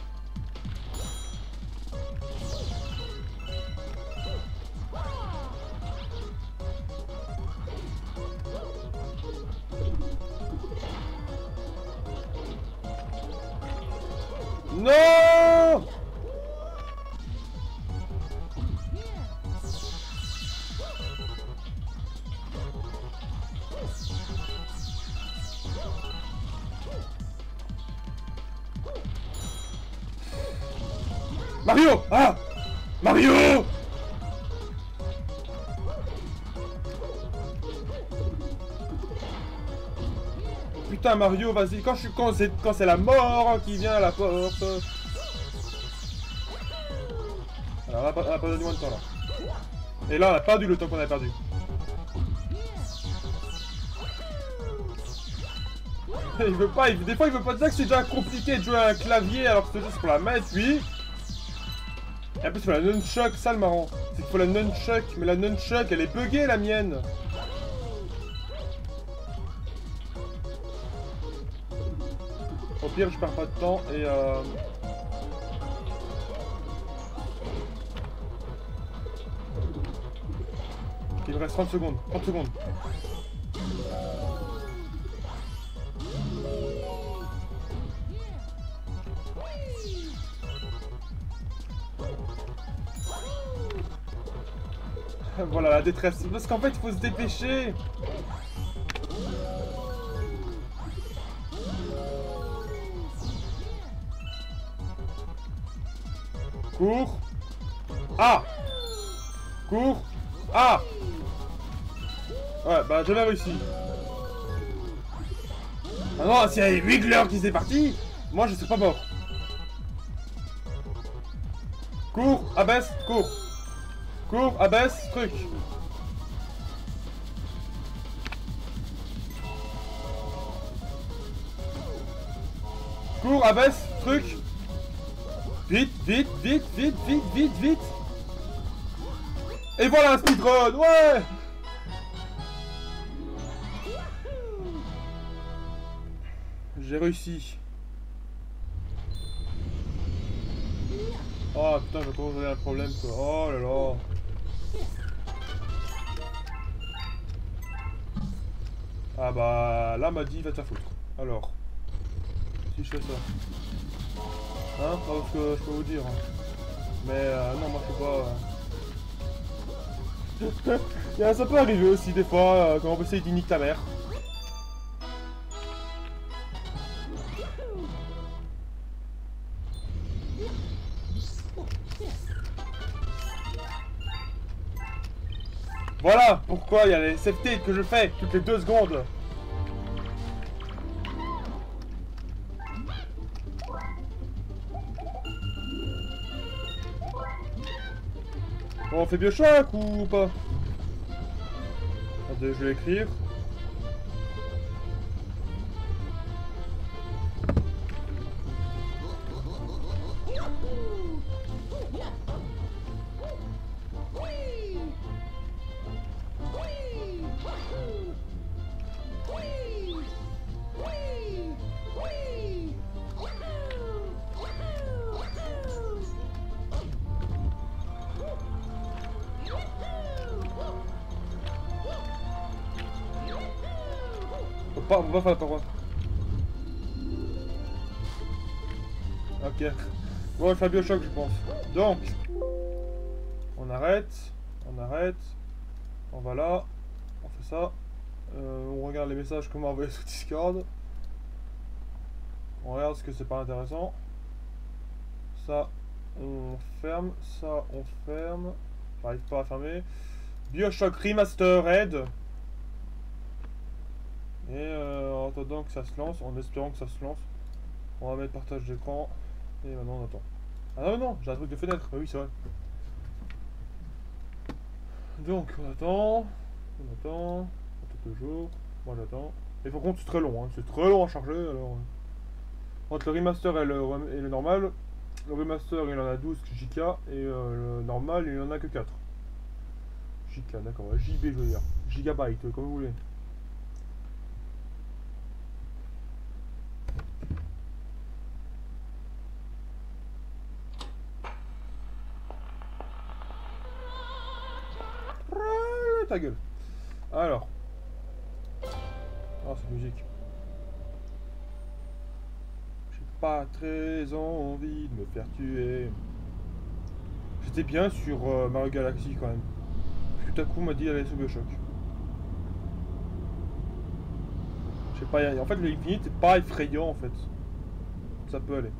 Putain Mario, vas-y, quand je quand c'est la mort qui vient à la porte. Alors on a pas, on a moins de temps là. Et là on a perdu le temps qu'on a perdu. (laughs) Il veut pas, des fois il veut pas dire que c'est déjà compliqué de jouer à un clavier alors que c'est juste pour la main puis... Et en plus il faut la nunchuck, ça le marrant. C'est qu'il faut la nunchuck, mais la nunchuck elle est buggée la mienne. Je perds pas de temps et euh... Il me reste 30 secondes, 30 secondes. (laughs) Voilà la détresse. Parce qu'en fait, il faut se dépêcher. Cours. Ah Cours. Ah Ouais, bah j'avais réussi. Ah non, s'il y a Wiggler qui s'est parti, moi je serais pas mort. Cours, abaisse, cours. Cours, abaisse, truc. Cours, abaisse, truc. Vite, vite, vite, vite, vite, vite, vite. Et voilà un speedrun, ouais J'ai réussi. Oh putain, je commence à avoir un problème quoi. Oh là là. Ah bah là m'a dit va te foutre. Alors. Si je fais ça. Hein Pas parce que je peux vous dire. Mais euh, non moi je sais pas. euh. (laughs) Ça peut arriver aussi des fois euh, quand on peut essayer nique ta mère. Voilà pourquoi il y a les safety que je fais toutes les deux secondes. On fait Bioshock ou pas? Attendez, je vais écrire. Bon, je fais Bioshock, je pense. Donc, on arrête, on arrête, on va là, on fait ça. Euh, on regarde les messages qu'on m'a envoyés sur Discord. On regarde ce que c'est pas intéressant. Ça, on ferme. Ça, on ferme. J'arrive pas à fermer. Bioshock Remastered. Et euh, en attendant que ça se lance, en espérant que ça se lance, on va mettre partage d'écran. Et maintenant on attend. Ah non, non, j'ai un truc de fenêtre. Bah oui, c'est vrai. Donc on attend. On attend. On toujours. Moi j'attends. Et par contre c'est très long, hein. c'est très long à charger alors. Entre le remaster et le, et le normal, le remaster il en a 12 JK et euh, le normal il en a que 4. JK, d'accord, JB je veux dire. Gigabyte, comme vous voulez. Gueule. Alors. Ah, cette musique. J'ai pas très envie de me faire tuer. J'étais bien sur euh, Mario Galaxy quand même. Tout à coup, m'a dit d'aller sur Bioshock. Je sais pas, en fait, le Infinite pas effrayant en fait. Ça peut aller.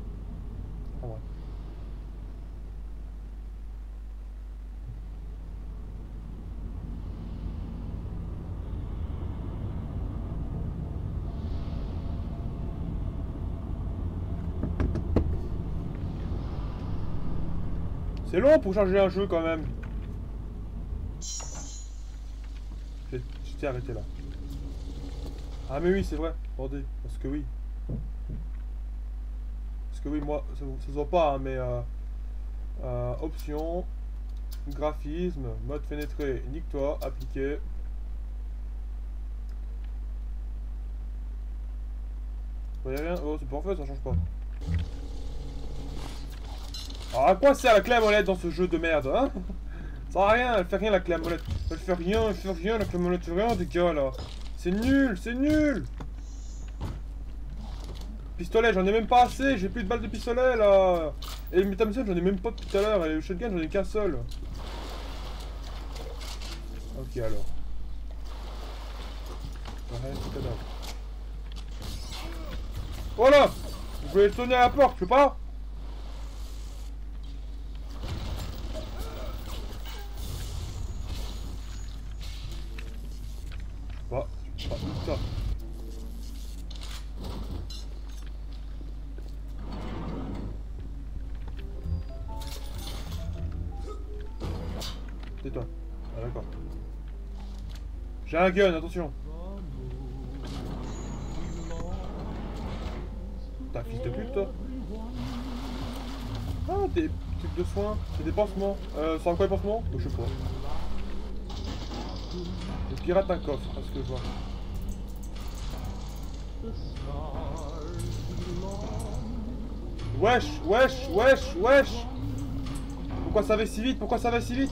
C'est long pour charger un jeu quand même. J'étais arrêté là. Ah mais oui, c'est vrai. Attendez, parce que oui. Parce que oui, moi, ça, se voit pas, hein, mais... Euh, euh, options, graphisme, mode fenêtré, nique-toi, appliqué. Vous voyez rien? Oh, c'est parfait, ça change pas. Alors à quoi sert la clé à molette dans ce jeu de merde, hein? Ça sert à rien, elle fait rien la clé à molette. Elle fait rien, elle fait rien, la clé à molette fait rien, des gars là. C'est nul, c'est nul Pistolet, j'en ai même pas assez, j'ai plus de balles de pistolet là Et le Thompson, j'en ai même pas tout à l'heure, et le shotgun, j'en ai qu'un seul. Ok alors. Voilà Vous pouvez sonner à la porte, je peux pas putain. Tais-toi. Ah d'accord. J'ai un gun, attention. T'as fils de pute, toi Ah, des trucs de soins, c'est des pansements. Euh, c'est quoi les pansements? Je sais pas. Le pirate un coffre, parce que je vois. Wesh, wesh, wesh, wesh. Pourquoi ça va si vite Pourquoi ça va si vite?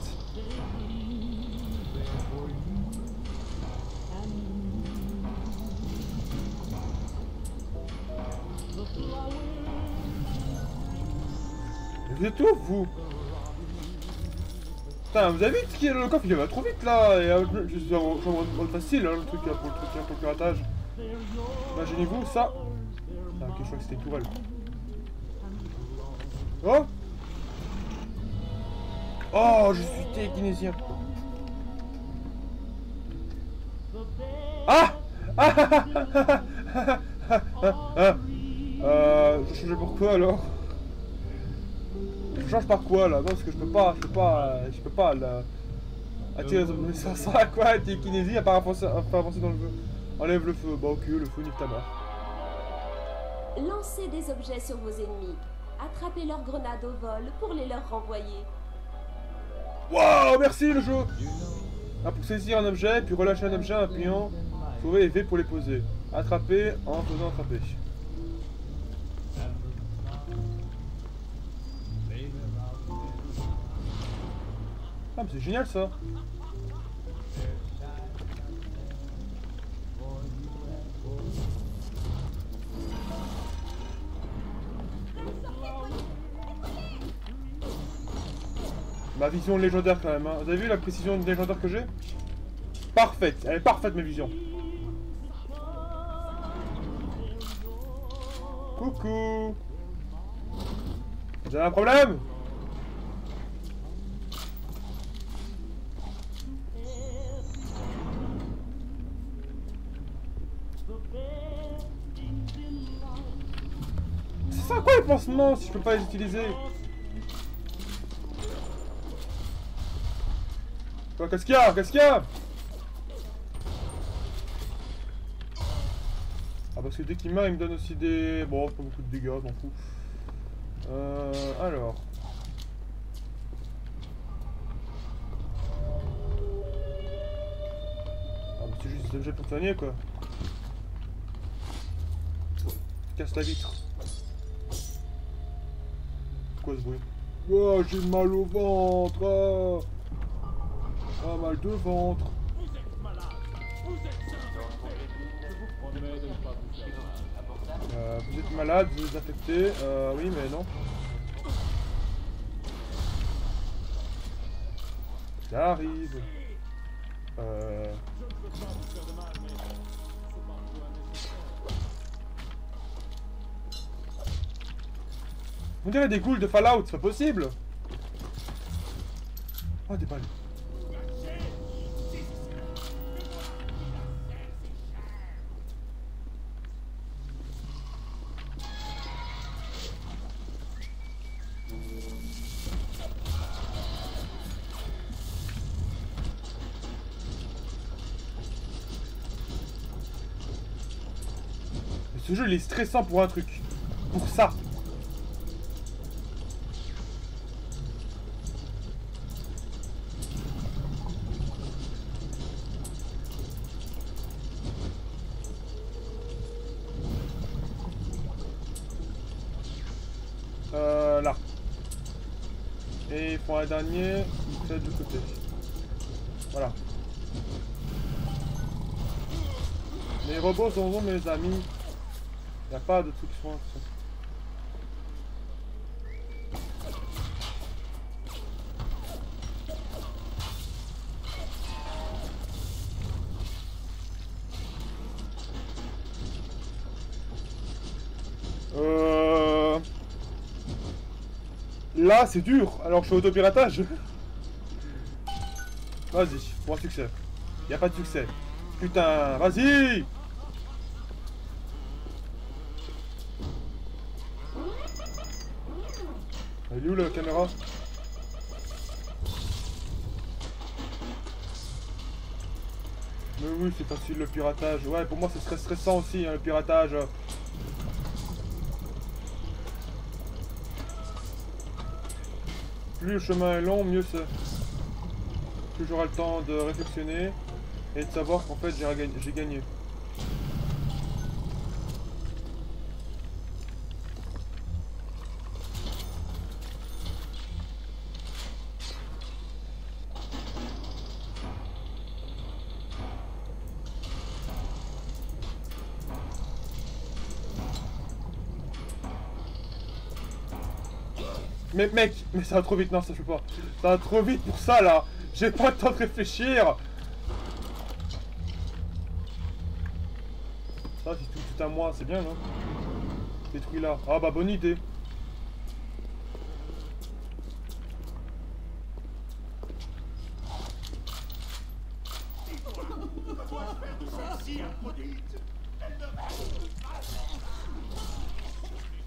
Vous êtes où, vous? Putain, vous avez vu qui est le coffre Il va trop vite là Et euh, je suis en facile, hein, le truc pour le truc pour le. Imaginez-vous ça. Ah, ok, je crois que c'était tourelle. Oh Oh, je suis télékinésien. Ah Ah (laughs) Euh, je changeais pourquoi alors? Je change par quoi là? Non parce que je peux pas, je peux pas, je peux pas là. Attirer euh, ça sert à quoi? T'es kinésie à part avancer, avancer dans le feu Enlève le feu, bah ok, le feu nique ta mère.
Lancez des objets sur vos ennemis. Attrapez leurs grenades au vol pour les leur renvoyer.
Waouh, merci le jeu ah, Pour saisir un objet, puis relâcher un objet en appuyant trouver V pour les poser. Attraper en faisant attraper. Ah mais c'est génial ça. Ma vision légendaire quand même, hein. Vous avez vu la précision légendaire que j'ai? Parfaite, elle est parfaite ma vision. Coucou. Vous avez un problème? C'est quoi les pansements si je peux pas les utiliser Quoi, qu'est-ce qu'il y a Qu'est-ce qu'il y a? Ah parce que dès qu'il meurt il me donne aussi des... Bon, pas beaucoup de dégâts, m'en fous. Euh... Alors... Ah mais c'est juste des objets pour soigner quoi. Casse la vitre. Quoi ce bruit Oh j'ai mal au ventre ah mal de ventre Euh, vous êtes malade, vous êtes affecté. Euh, oui, mais non. J'arrive. Euh... On dirait des ghouls de Fallout, c'est pas possible Oh, des balles. Ce jeu il est stressant pour un truc. Pour ça. Dernier, il fait du côté. Voilà. Les robots sont bons mes amis? Y a pas de trucs soins. tout Là, c'est dur. Alors je suis autopiratage. Vas-y, pour un succès. Y a pas de succès. Putain, vas-y Elle est où la caméra? Mais oui, c'est facile le piratage. Ouais, pour moi, c'est très stressant aussi, hein, le piratage. Plus le chemin est long, mieux c'est. Plus j'aurai le temps de réflexionner et de savoir qu'en fait j'ai gagné-. Mais mec, mais ça va trop vite, non ça je peux pas. Ça va trop vite pour ça là. J'ai pas le temps de réfléchir. Ça c'est tout, tout à moi, c'est bien non? Détruit là. Ah bah bonne idée.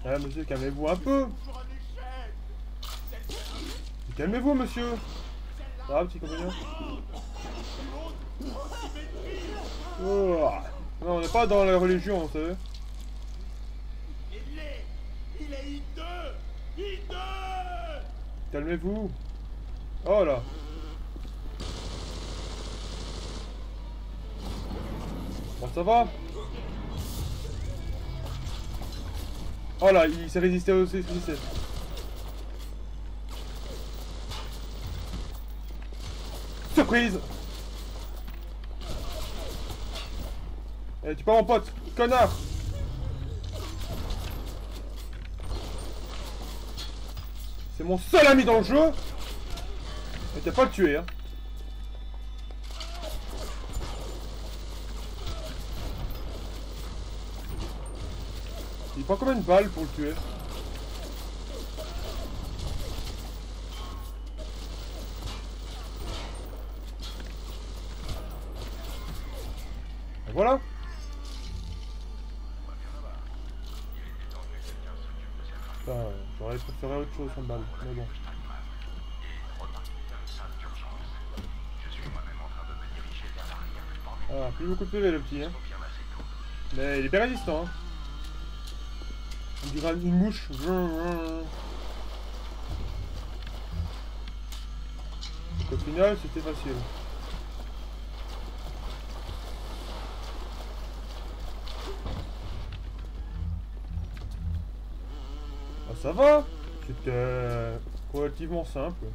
Ah monsieur, calmez-vous un peu. Calmez-vous monsieur. Ça va petit compagnon Oh. Non, on n'est pas dans la religion, vous savez.
Il est
Calmez-vous. Oh là. Bon, ça va Oh là, il s'est résisté aussi, il s'est résisté. Surprise. Eh, tu pas mon pote, connard. C'est mon seul ami dans le jeu. Mais t'as pas le tuer, hein. Il prend combien de balles pour le tuer? Voilà Putain, j'aurais préféré autre chose sans balle, mais bon. Ah, plus beaucoup de PV le petit, hein. Mais il est bien résistant, hein. On dirait une mouche. Au final, c'était facile. Ça va C'était euh, relativement simple.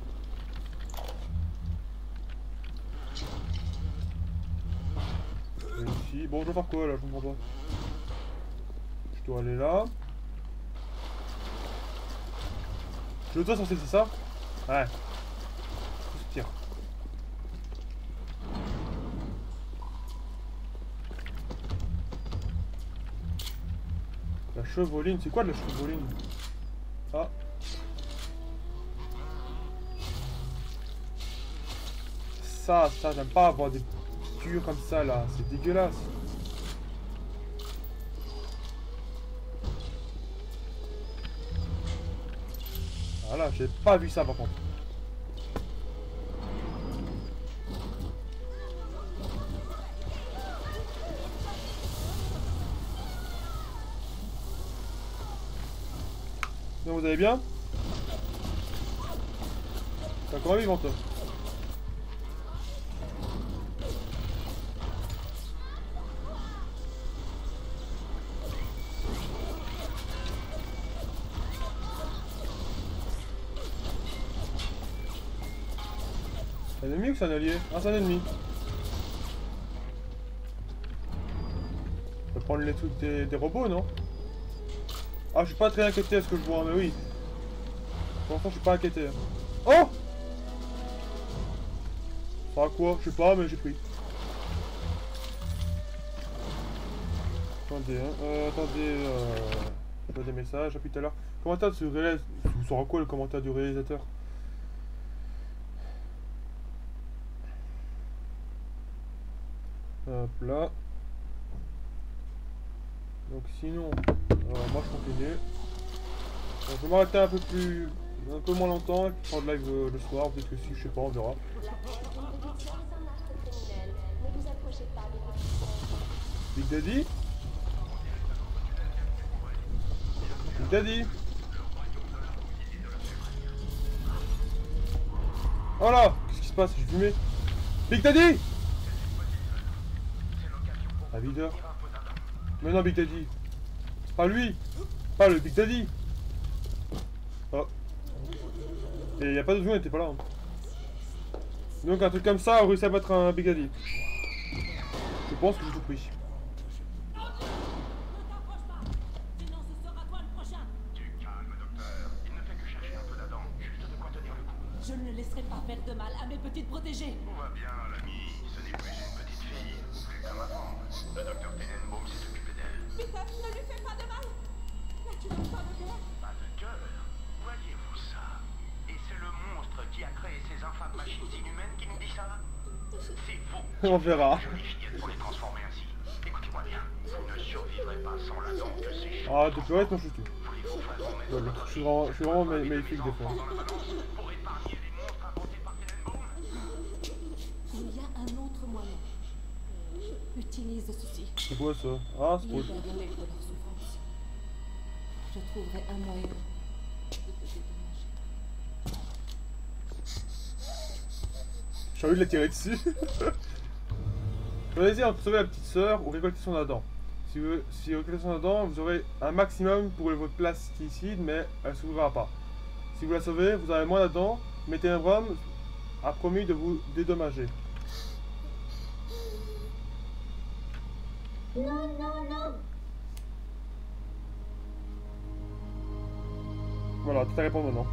Ici, bon, je dois faire quoi là Je comprends pas. Je dois aller là. Je dois sortir, c'est ça? Ouais. Se tirer. La chevauline, c'est quoi de la chevauline Ah. Ça, ça, j'aime pas avoir des piqûres comme ça là, c'est dégueulasse. Voilà, j'ai pas vu ça par contre. Vous allez bien T'es encore vivant toi C'est un ennemi ou c'est un allié? Ah c'est un ennemi. On va prendre les trucs des, des robots non? Ah je suis pas très inquiété à ce que je vois mais oui. Pour l'instant je suis pas inquiété. Oh! À quoi Je sais pas mais j'ai pris. Attendez hein euh, attendez euh... Des messages depuis tout à l'heure Commentaire sur réalisateur saurez quoi le commentaire du réalisateur? Hop là. Sinon, euh, moi je continue. Je vais m'arrêter un peu plus, un peu moins longtemps, prendre live euh, le soir, peut-être que si, je sais pas, on verra. Big Daddy? Big Daddy? Oh là! Qu'est-ce qui se passe? J'ai fumé. Big Daddy? La videur Mais non Big Daddy. Pas lui. Pas le Big Daddy. Oh. Et y a pas de il était pas là hein. Donc un truc comme ça, on réussit à battre un Big Daddy. Je pense que j'ai tout pris
ces choses.
Ah, tu peux être Lol, Je suis vraiment, je suis vraiment ma- magnifique des fois
Il y a un autre moyen. Utilise ceci.
C'est quoi ça? Ah, c'est
souffrance. Je trouverai un moyen de te dédommager.
J'ai envie de la tirer dessus. (laughs) Choisissez entre sauver la petite sœur ou récolter son Adam. Si vous, si vous récoltez son Adam, vous aurez un maximum pour votre place ici, mais elle ne s'ouvrira pas. Si vous la sauvez, vous aurez moins d'Adam, mais Ténébrum a promis de vous dédommager.
Non, non, non.
Voilà, tout à répondre maintenant.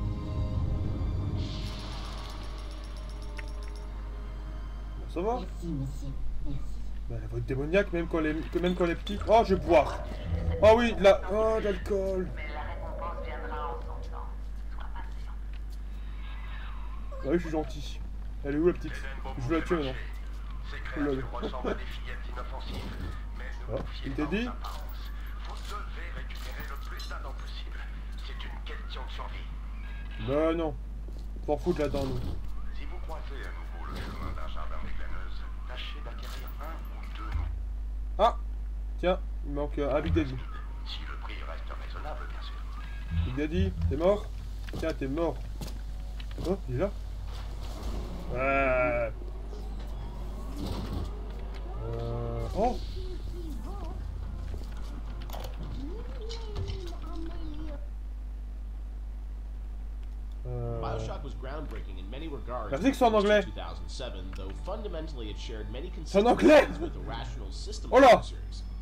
Bon, ça va?
Merci, monsieur.
Bah, la voix démoniaque, même quand, est, que même quand elle est petite. Oh, je vais boire. Oh oui, de la... Oh, de
patient.
Bah oui, je suis gentil. Elle est où la petite? Je veux la tuer maintenant. Lol.
ne
Ah, il t'a dit?
De.
Bah non. S'en foutre là-dedans, nous.
Si vous croisez à nouveau le chemin d'un jardin tâchez d'acquérir un.
Ah Tiens, il manque euh, un Big Daddy.
Si le prix reste raisonnable, bien sûr.
Big Daddy, t'es mort? Tiens, t'es mort. Oh, il est là? Ouais. Euh... Oh Uh,
Bioshock was groundbreaking in many regards.
Merci que ce soit en anglais.
in 2007, though fundamentally it shared many
C'est en anglais.
consistencies with irrational system
Oh là.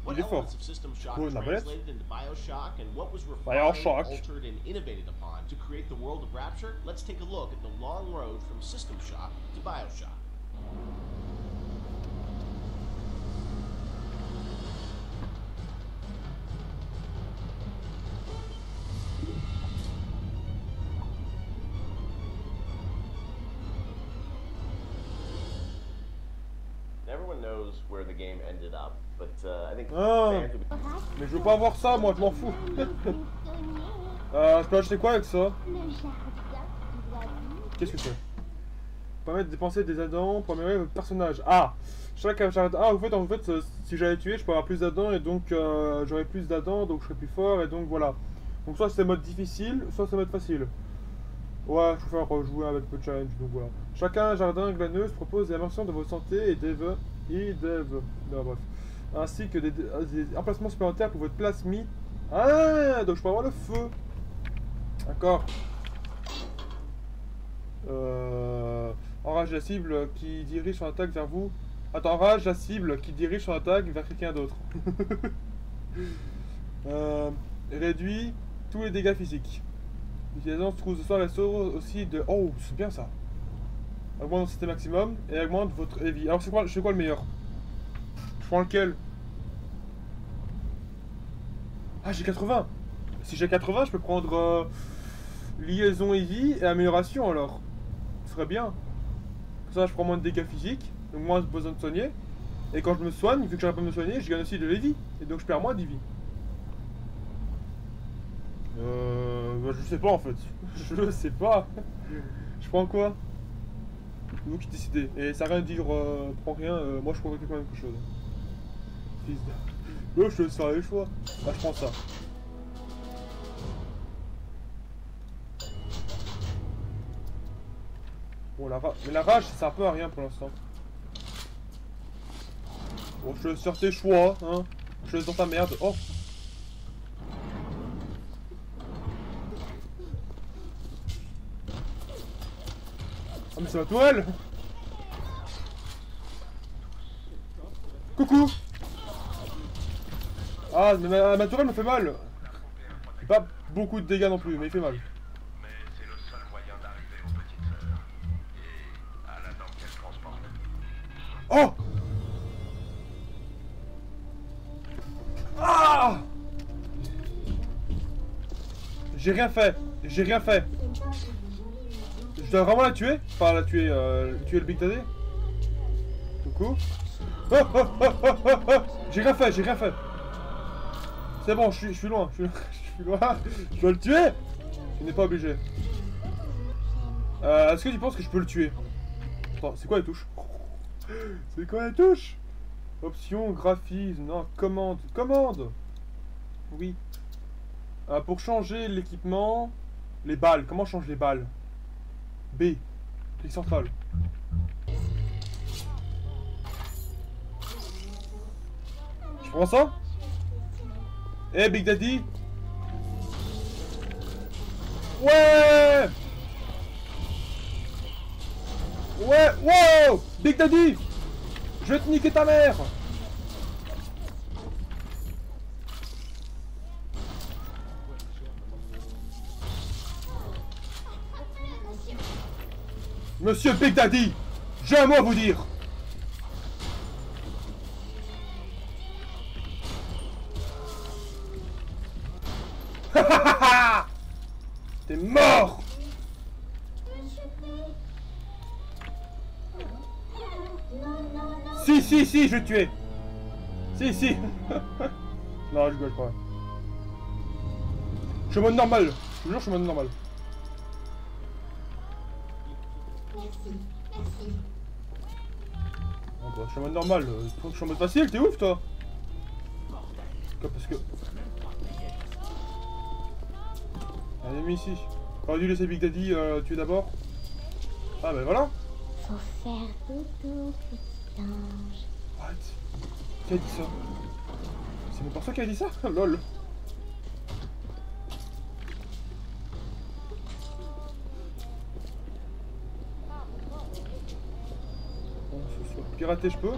What
Il est fort.
elements of System Shock
Cool, la belette.
translated into Bioshock, and what was refined,
Bioshock.
altered, and innovated upon to create the world of Rapture? Let's take a look at the long road from System Shock to Bioshock.
Knows where the game ended up, but uh, I think
Ah
fans would be
Mais je veux pas avoir ça, moi, je m'en fous. (laughs) euh, je peux acheter quoi avec ça? Qu'est-ce que c'est? Permettre de dépenser des addons pour améliorer votre personnage. Ah Chaque achat- Ah, en fait, en fait, euh, si j'allais tuer, je peux avoir plus d'addons et donc euh, j'aurais plus d'addons, donc je serais plus fort et donc voilà. Donc soit c'est mode difficile, soit c'est mode facile. Ouais, je préfère jouer avec peu de challenge, donc voilà. Chacun jardin glaneux se propose des mentions de votre santé et des vœux vœux. Non, bref. Ainsi que des, emplacements supplémentaires pour votre place mi. Ah, donc je peux avoir le feu. D'accord. Euh, enrage la cible qui dirige son attaque vers vous. Attends, enrage la cible qui dirige son attaque vers quelqu'un d'autre. (laughs) euh, réduit tous les dégâts physiques. L'utilisation se trouve ce soir la source aussi de. Oh, c'est bien ça. Augmente système maximum et augmente votre heavy. Alors, c'est quoi, quoi le meilleur? Je prends lequel? Ah, j'ai 80 Si j'ai 80, je peux prendre euh, liaison heavy et amélioration alors. Ce serait bien. Comme ça, je prends moins de dégâts physiques, donc moins besoin de soigner. Et quand je me soigne, vu que j'arrive pas à me soigner, je gagne aussi de heavy. Et donc je perds moins d'heavy. Euh. Bah, je sais pas en fait. (laughs) je sais pas. je prends quoi? Vous qui décidez. Et ça rien à dire, euh, prends rien, euh, moi je prends quand même quelque chose. Fils de. Je te laisse les choix. Là, je prends ça. Bon, la rage. Mais la rage, ça sert un peu à rien pour l'instant. Bon, je te laisse faire tes choix, hein. Je te laisse dans ta merde. Oh! C'est ma tourelle Coucou Ah mais ma, tourelle me fait mal Pas beaucoup de dégâts non plus, mais il fait mal.
Mais c'est le seul moyen d'arriver aux petites sœurs. Et à la dame qu'elle transporte.
Oh Ah J'ai rien fait J'ai rien fait Je dois vraiment la tuer? Enfin la tuer, euh, tuer le Big Daddy? Coucou? Oh oh oh oh oh oh J'ai rien fait, j'ai rien fait. C'est bon, je suis, je suis loin, (laughs) je suis, loin. Je dois le tuer? Je n'ai pas obligé. Euh, Est-ce que tu penses que je peux le tuer? Attends, c'est quoi les touches? (gasps) C'est quoi les touches? Option, graphisme, non, commande, commande. Oui. Euh, pour changer l'équipement, les balles, comment change les balles? B, clic central. Je prends ça? Eh Big Daddy! Ouais! Ouais, wow! Big Daddy! Je vais te niquer ta mère Monsieur Big Daddy J'ai un mot à vous dire (laughs) T'es mort Si, si, si, je vais tuer. Si, si. (laughs) non, je rigole pas. Je suis mode normal. Je te jure, je mode normal. Ah bah, je suis en mode normal. euh, je suis en mode facile T'es ouf, toi Quoi, Parce que... Un ennemi ici. T'aurais dû laisser Big Daddy euh, tuer d'abord. Ah bah voilà.
Faut faire dodo, petit ange.
What? Qui a dit ça? C'est mon perso qui a dit ça? (laughs) Lol. Je peux.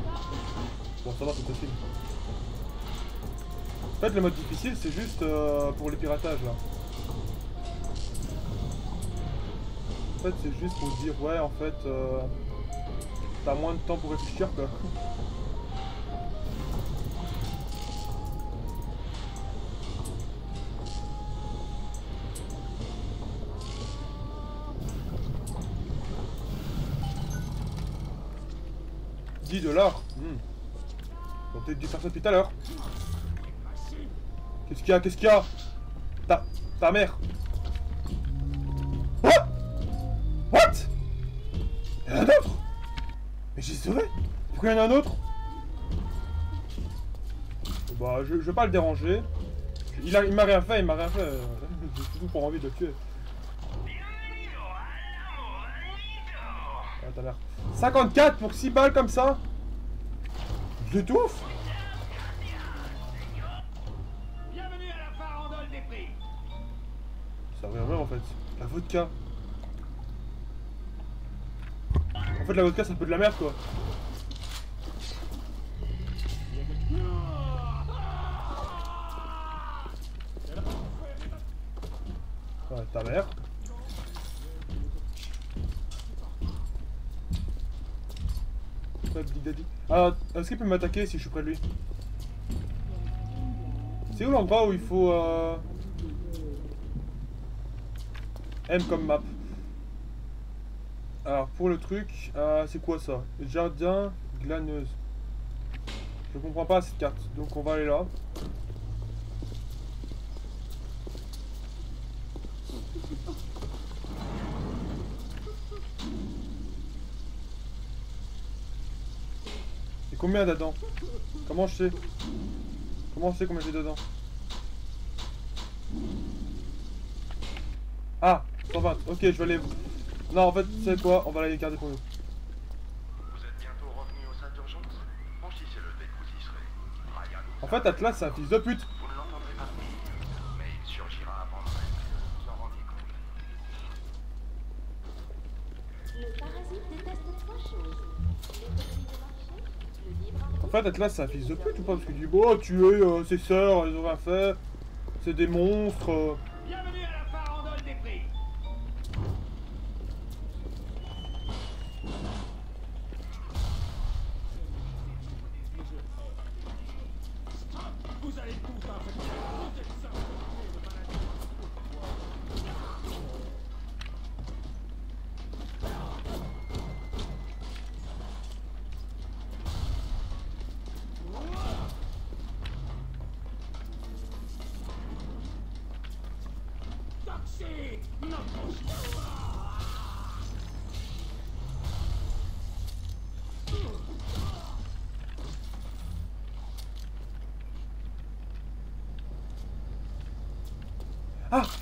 Bon, ça va, c'est facile. En fait, le mode difficile, c'est juste euh, pour les piratages, là. En fait, c'est juste pour dire, ouais, en fait, euh, t'as moins de temps pour réfléchir, quoi. (laughs) « Qu'est-ce qu'il y a Qu'est-ce qu'il y a? Ta... ta mère. What? What? A un autre? Mais j'ai sauvé. Pourquoi il y en a un autre? Bah, je, je vais pas le déranger. Il, m'a rien fait, il m'a rien fait. (laughs) J'ai tout pour envie de le tuer. Ah, t'as l'air. 54 pour 6 balles comme ça? Je l'étouffe En fait. La vodka. En fait la vodka c'est un peu de la merde quoi. Ouais, ta mère. Ah, est-ce qu'il peut m'attaquer si je suis près de lui? C'est où l'endroit où il faut... Euh... M comme map. Alors pour le truc, euh, c'est quoi ça? Jardin glaneuse. Je comprends pas cette carte, donc on va aller là. Et combien dedans Comment je sais? Comment je sais combien j'ai dedans Ah 120, ok je vais aller... Non en fait, c'est quoi On va aller garder pour nous.
Que
En fait Atlas c'est un fils de pute
vous ne l'entendrez pas venir, mais il surgira avant Noël. Vous en
fait Atlas c'est un fils de pute ou pas? Parce qu'il dit bon tuer euh, ses sœurs, elles ont rien fait. C'est des monstres. euh.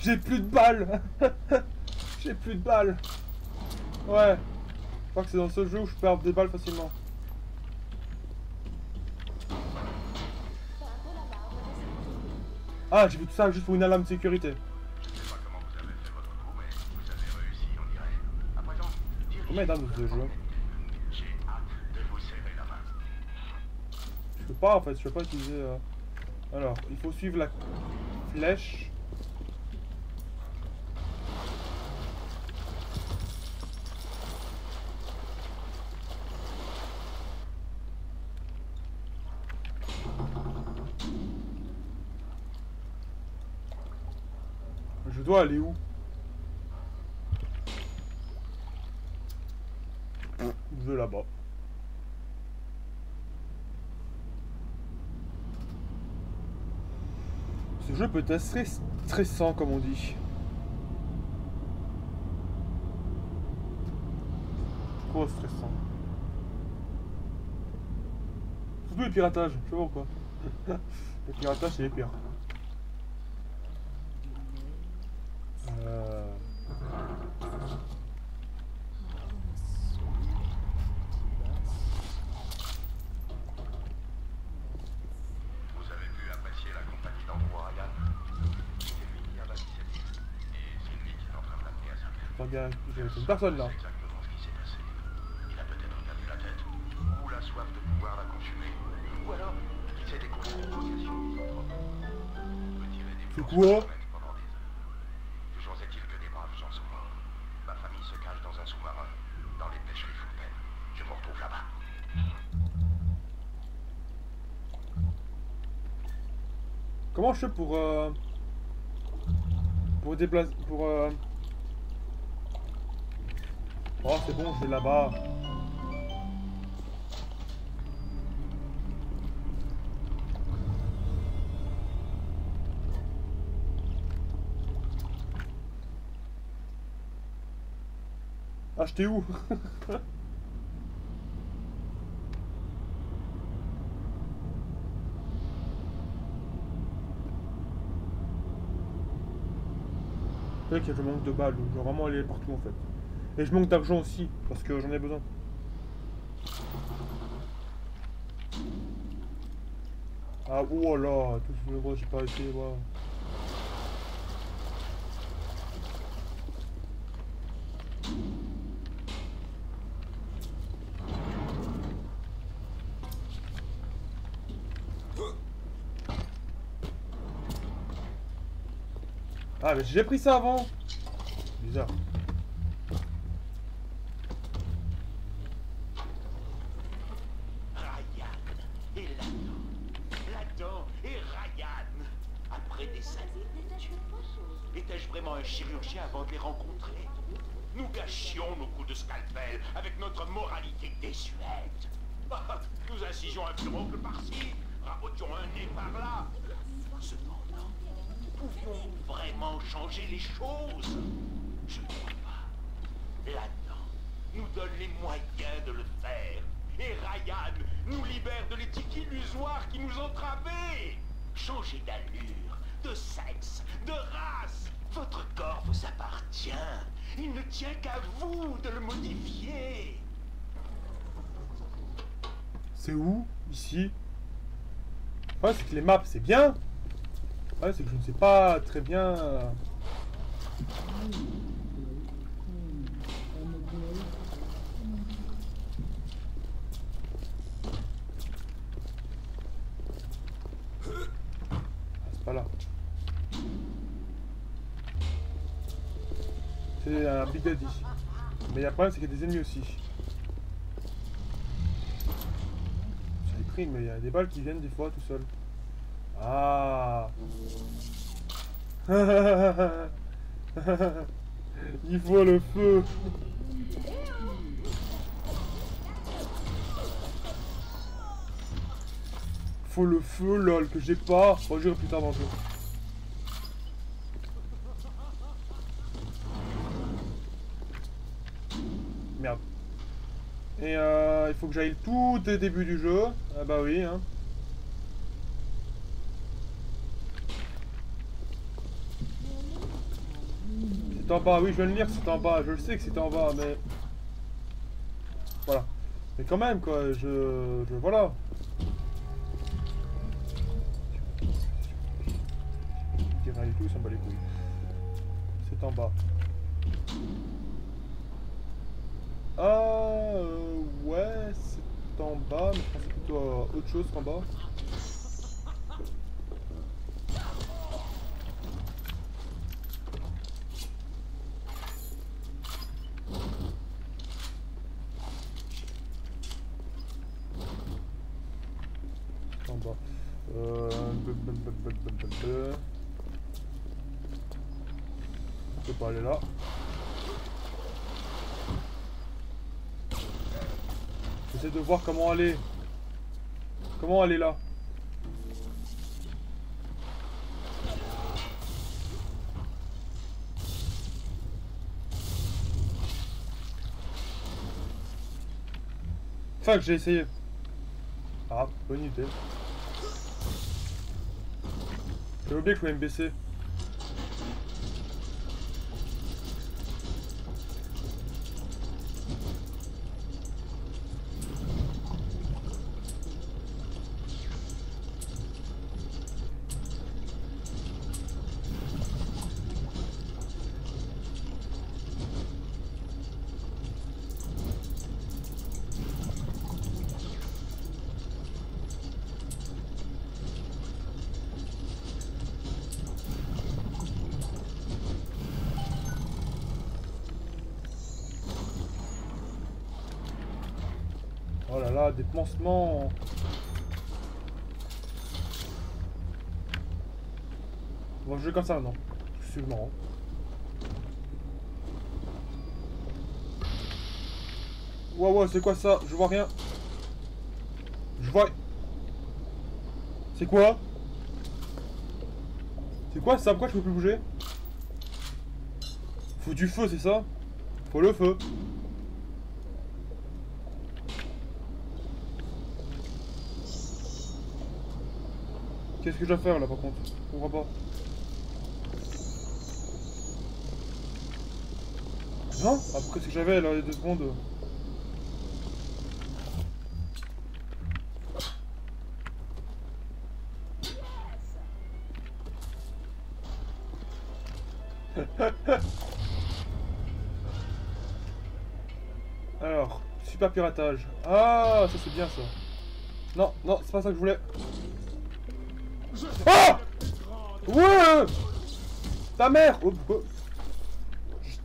J'ai plus de balles (laughs) J'ai plus de balles Ouais. Je crois que c'est dans ce jeu où je perds des balles facilement. Ah j'ai vu tout ça juste pour une alarme de sécurité. Combien d'armes dans ce jeu
J'ai hâte de vous serrer la main.
Je peux pas en fait, je peux pas utiliser... euh, Alors, il faut suivre la flèche. Je dois aller où Je vais là-bas. Ce jeu peut être stressant, comme on dit. Trop stressant. Surtout le piratage, je sais pas pourquoi. (laughs) le piratage, c'est les pires. Euh...
Vous avez pu apprécier la compagnie d'Andrew Ryan C'est lui qui a bâti cette île. Et c'est lui qui est en train de l'amener à sa perte.
Regarde, j'ai une personne là.
C'est exactement ce qui s'est passé. Il a peut-être perdu la tête, ou la soif de pouvoir la consumer, ou alors il s'est découvert une vocation misanthrope. Peut tirer des
C'est quoi.
Toujours que des braves gens sont morts. Ma famille se cache dans un sous-marin, dans les. Je vous retrouve là-bas.
Comment je fais pour euh... pour déplacer pour euh... Oh c'est bon, je vais là-bas. J'étais où? (laughs) C'est vrai que je manque de balles, je dois vraiment aller partout en fait. Et je manque d'argent aussi, parce que j'en ai besoin. Ah, oh là, tout ce que j'ai pas été, waouh. Ah, mais j'ai pris ça avant Bizarre. Bien. Ouais, c'est que je ne sais pas très bien. euh, Ah, c'est pas là. C'est un Big Daddy. Mais le problème, c'est qu'il y a des ennemis aussi. J'avais pris, mais il y a des balles qui viennent des fois tout seul. Ah (laughs) Il faut le feu Faut le feu, lol, que j'ai pas. Oh, j'irai plus tard dans le jeu. Merde. Et euh, il faut que j'aille tout au début du jeu. Ah bah oui, hein. En bas, oui, je viens de lire c'est en bas. Je le sais que c'est en bas, mais... Voilà. Mais quand même, quoi, je... je voilà. Tira et tout, ça me bat les couilles. C'est en bas. Ah, euh, ouais, c'est en bas, mais je pensais plutôt à autre chose qu'en bas. En bas. Euh, bleu, bleu, bleu, bleu. On peut pas aller là. J'essaie de voir comment aller. Comment aller là Fuck, j'ai essayé. Ah, bonne idée. J'ai oublié pansements. On va jouer comme ça maintenant. Suis marrant. Ouais, ouais, c'est quoi ça? Je vois rien. Je vois. C'est quoi? C'est quoi ça? Pourquoi je peux plus bouger? Faut du feu, c'est ça? Faut le feu. Qu'est-ce que je dois faire là par contre? Je comprends pas. Non? Ah, pourquoi c'est que j'avais là, les deux secondes? (laughs) Alors, super piratage. Ah, ça c'est bien ça. Non, non, c'est pas ça que je voulais. Ah Ouais Ta mère Oh, oh.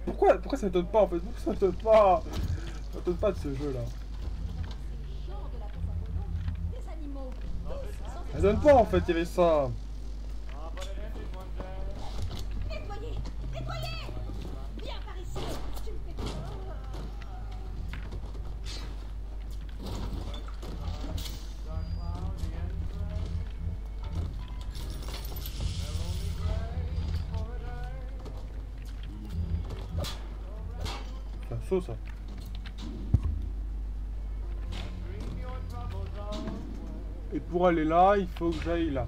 Pourquoi, pourquoi ça m'étonne pas en fait? Pourquoi ça m'étonne pas Ça m'étonne pas de ce jeu là? Ça m'étonne pas en fait, il y avait ça. Pour aller là, il faut que j'aille là.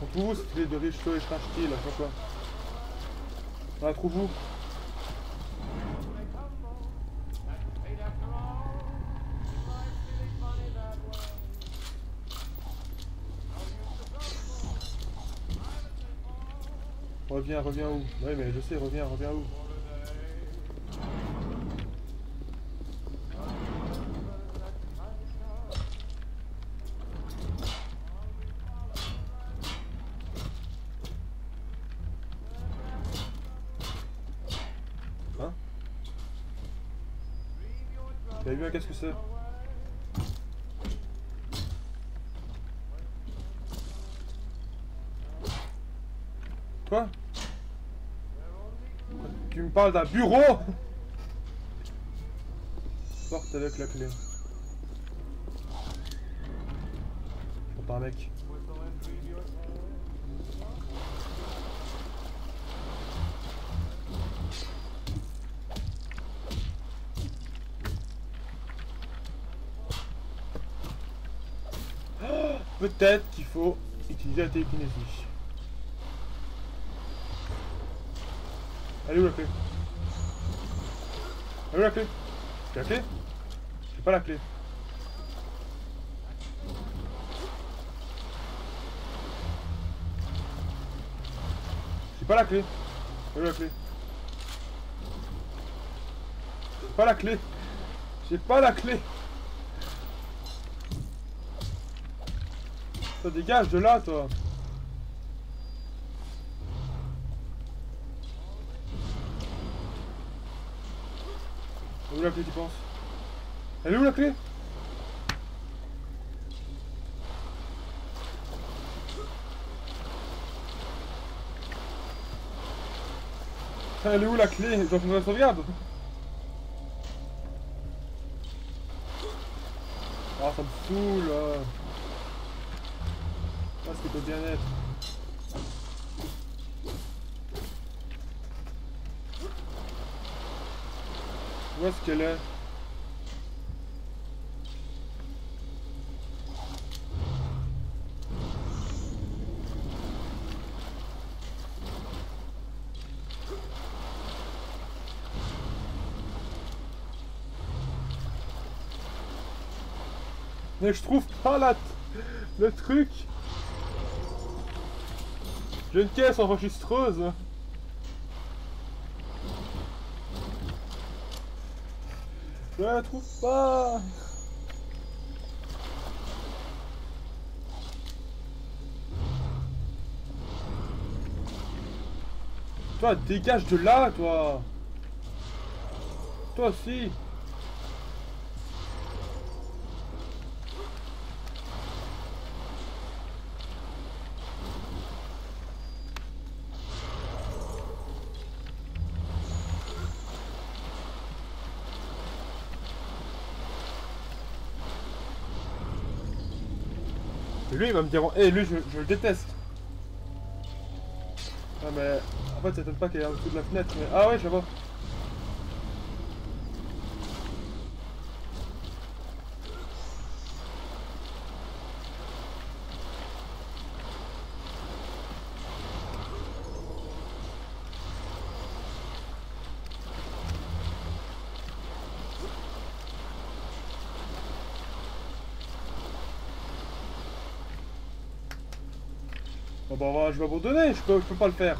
On trouve où cette de là, je sais pas quoi. On la trouve où Reviens, reviens où Oui mais je sais, reviens, reviens où Hein T'as vu hein, qu'est-ce que c'est D'un bureau Porte avec la clé. J'entends un mec. Peut-être qu'il faut utiliser la télékinésie. Est où la clé? Est où la clé? J'ai la clé? J'ai pas la clé. J'ai pas la clé. Elle est où la clé? J'ai pas la clé. J'ai pas la clé. Ça dégage de là, toi. Elle est où la clé, tu penses? Elle est où la clé? Elle est où la clé? Faire une sauvegarde Ah, ça me saoule là. Ah, ce qui peut bien être. Où est-ce qu'elle est Mais je trouve pas la... le truc. J'ai une caisse enregistreuse Je la trouve pas. Toi, dégage de là, toi. Toi aussi il va me dire... Eh, lui, je, le déteste. Ah, mais... En fait, ça t'aime pas qu'elle est en dessous de la fenêtre, mais... Ah ouais, je vois. Bah va- je vais abandonner, je peux, je peux pas le faire.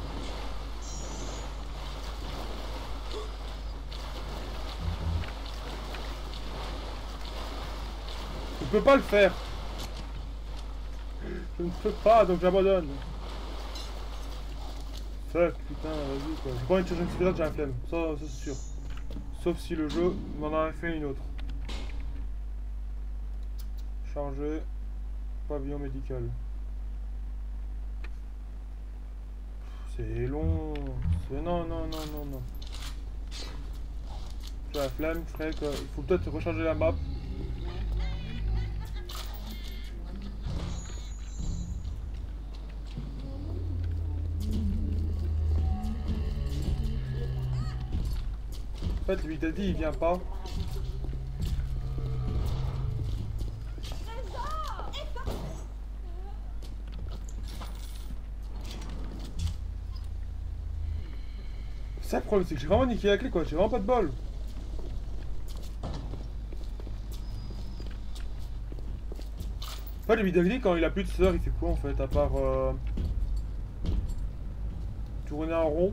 Je peux pas le faire. Je ne peux pas, donc j'abandonne. Fuck, putain, vas-y quoi. J'ai pas envie de une j'ai la flemme. Ça, ça c'est sûr. Sauf si le jeu m'en a fait une autre. Charger. Pavillon médical. C'est long. C'est non, non, non, non, non. J'ai la je ferais que... Il faut peut-être recharger la map. En fait, lui t'a dit, il vient pas. Ça le problème, c'est que j'ai vraiment niqué la clé quoi, j'ai vraiment pas de bol. Fait, le quand il a plus de sœurs, il fait quoi en fait, à part euh... tourner en rond?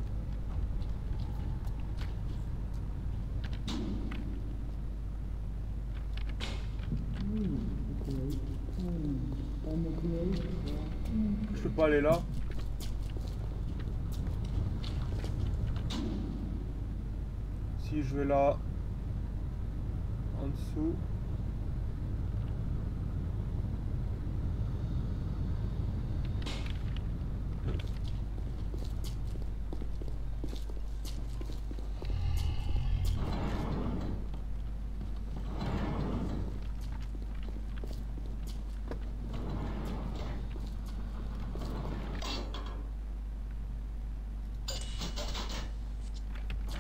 Je peux pas aller là. Si je vais là, en dessous.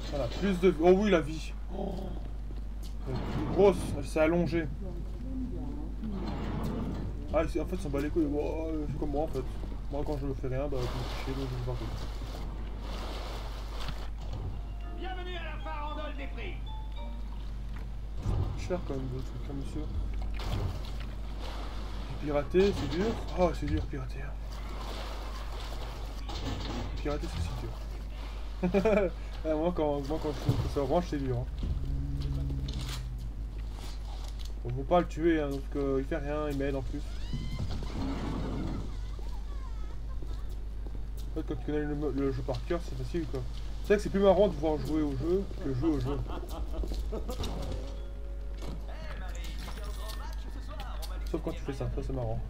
Voilà, plus de... Oh oui, la vie. Oh. Elle est plus grosse, elle s'est allongée. Ah, en fait, ils s'en bat les couilles. Oh, euh, c'est comme moi, en fait. Moi, quand je fais rien, bah, je me donc je tout.
Bienvenue à la farandole des prix
Cher quand même, de trucs, hein, monsieur. Pirater, c'est dur. Oh, c'est dur, pirater. Pirater, c'est si dur. (laughs) Ah, moi, quand, moi, quand je trouve orange, c'est dur. Hein. Bon, faut pas le tuer, hein, parce qu'il fait rien, il m'aide en plus. En fait, quand tu connais le, jeu par cœur, c'est facile quoi. C'est vrai que c'est plus marrant de voir jouer au jeu que jouer au jeu. Sauf quand tu fais ça, ça c'est marrant.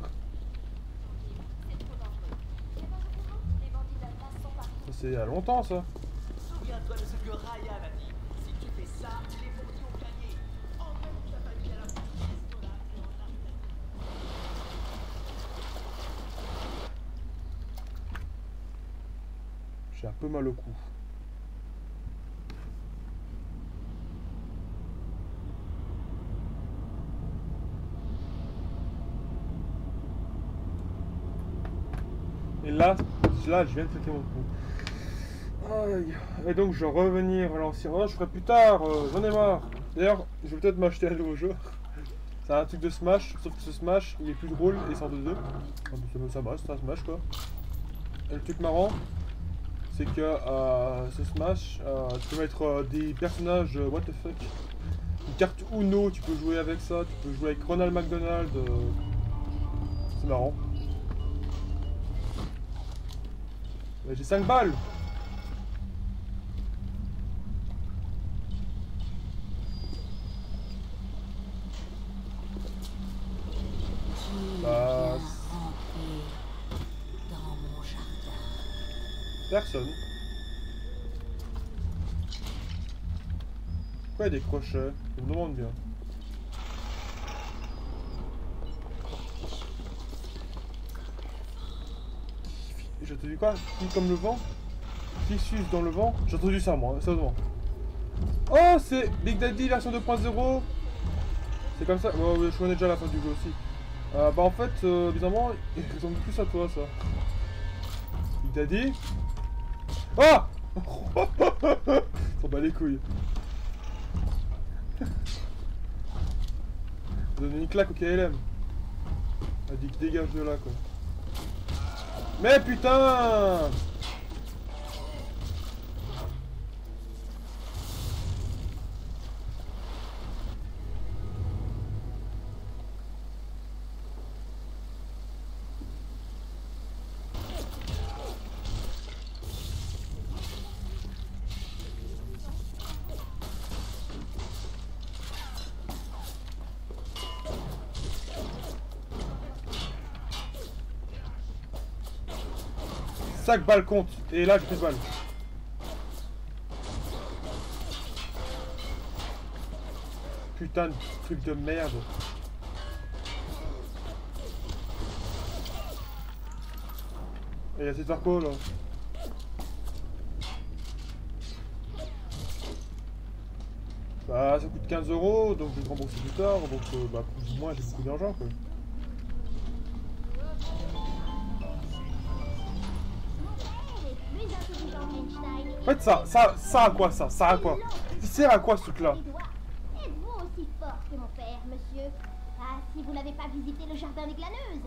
C'est
il y a longtemps ça.
Que Ryan a dit. Si tu fais ça, les bandits ont gagné. Emmène ta famille à la pièce de la et en arrête.
J'ai un peu mal au cou. Et là, là, je viens de claquer mon cou. Et donc, je vais revenir à l'ancien. Oh, je ferai plus tard, euh, j'en ai marre. D'ailleurs, je vais peut-être m'acheter un nouveau jeu. C'est un truc de Smash, sauf que ce Smash, il est plus drôle et en 2-2. Ça, va, c'est un Smash quoi. Et le truc marrant, c'est que euh, ce Smash, euh, tu peux mettre euh, des personnages what the fuck. Une carte Uno, tu peux jouer avec ça, tu peux jouer avec Ronald McDonald. C'est marrant. J'ai 5 balles Bah,
dans mon jardin.
Personne. Pourquoi des crochets Je me demande bien. J'ai entendu quoi? Qui comme le vent? Qui suce dans le vent? J'ai entendu ça moi, sérieusement. Oh, c'est Big Daddy version 2.0 C'est comme ça? Ouais, je connais déjà la fin du jeu aussi. Euh, bah en fait, euh, bizarrement, ils ressemblent plus à toi ça. Big Daddy? (laughs) Ah S'en bat les couilles. Donne une claque au KLM. Elle dit que dégage de là quoi. Mais putain Sac balle compte. Et là, j'ai plus de balles. Putain de truc de merde. Et il y a cette arco là. Bah ça coûte 15 euros, donc je vais te rembourser plus tard, donc euh, bah plus ou moins j'ai beaucoup d'argent quoi. Fait ça, ça, à quoi ça Ça à quoi? Ça sert à quoi ce truc là
Les doigts. Êtes-vous aussi fort que mon père, monsieur Ah, si vous n'avez pas visité le jardin des glaneuses.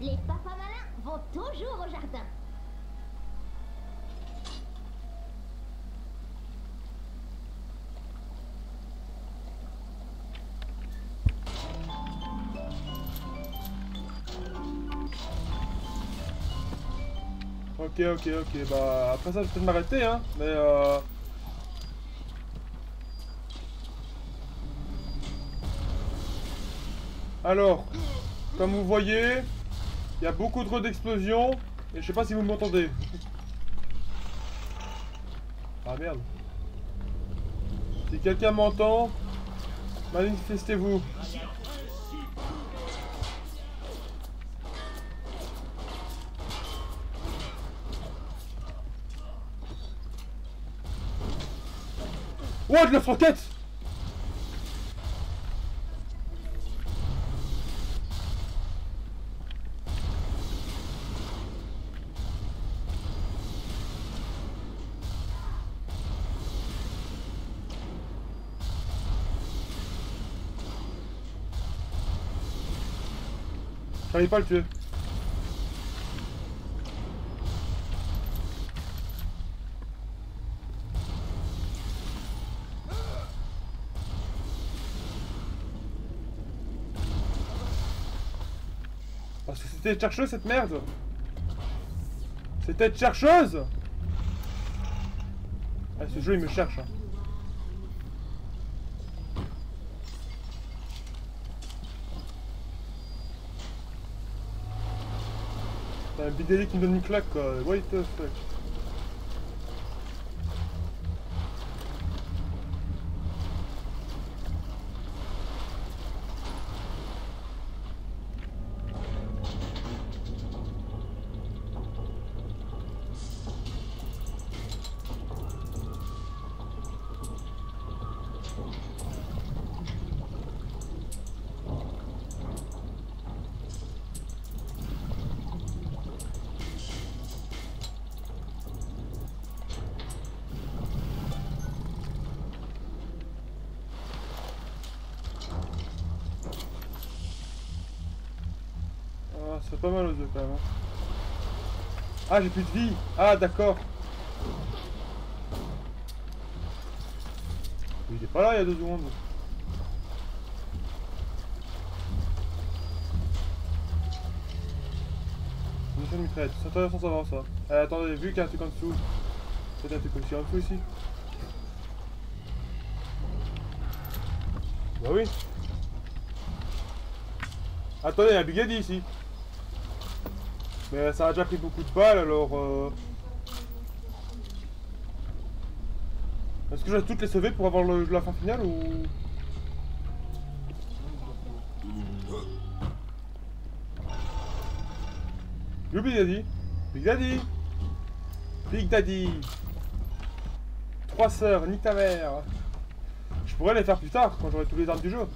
Les papas malins vont toujours au jardin.
Ok, ok, ok, bah après ça je vais peut-être m'arrêter hein, mais euh... Alors, comme vous voyez, il y a beaucoup trop d'explosions, et je sais pas si vous m'entendez. Ah merde. Si quelqu'un m'entend, manifestez-vous. Oh, de la roquette J'arrive pas à le tuer. C'était chercheuse cette merde. C'était chercheuse Ah ce jeu il me cherche hein. T'as un Daddy qui me donne une claque quoi, what the fuck? Ah, j'ai plus de vie. Ah, d'accord. Il est pas là il y a deux secondes. Munition de mitraillette, savoir ça. Euh, attendez, vu qu'il y a un truc en dessous. Peut-être un truc aussi en dessous ici. Bah oui. Attendez, il y a un Big ici. Mais ça a déjà pris beaucoup de balles alors. Euh... Est-ce que je vais toutes les sauver pour avoir la fin finale ou? Le Big Daddy Big Daddy Big Daddy Trois sœurs, ni ta mère Je pourrais les faire plus tard quand j'aurai tous les armes du jeu.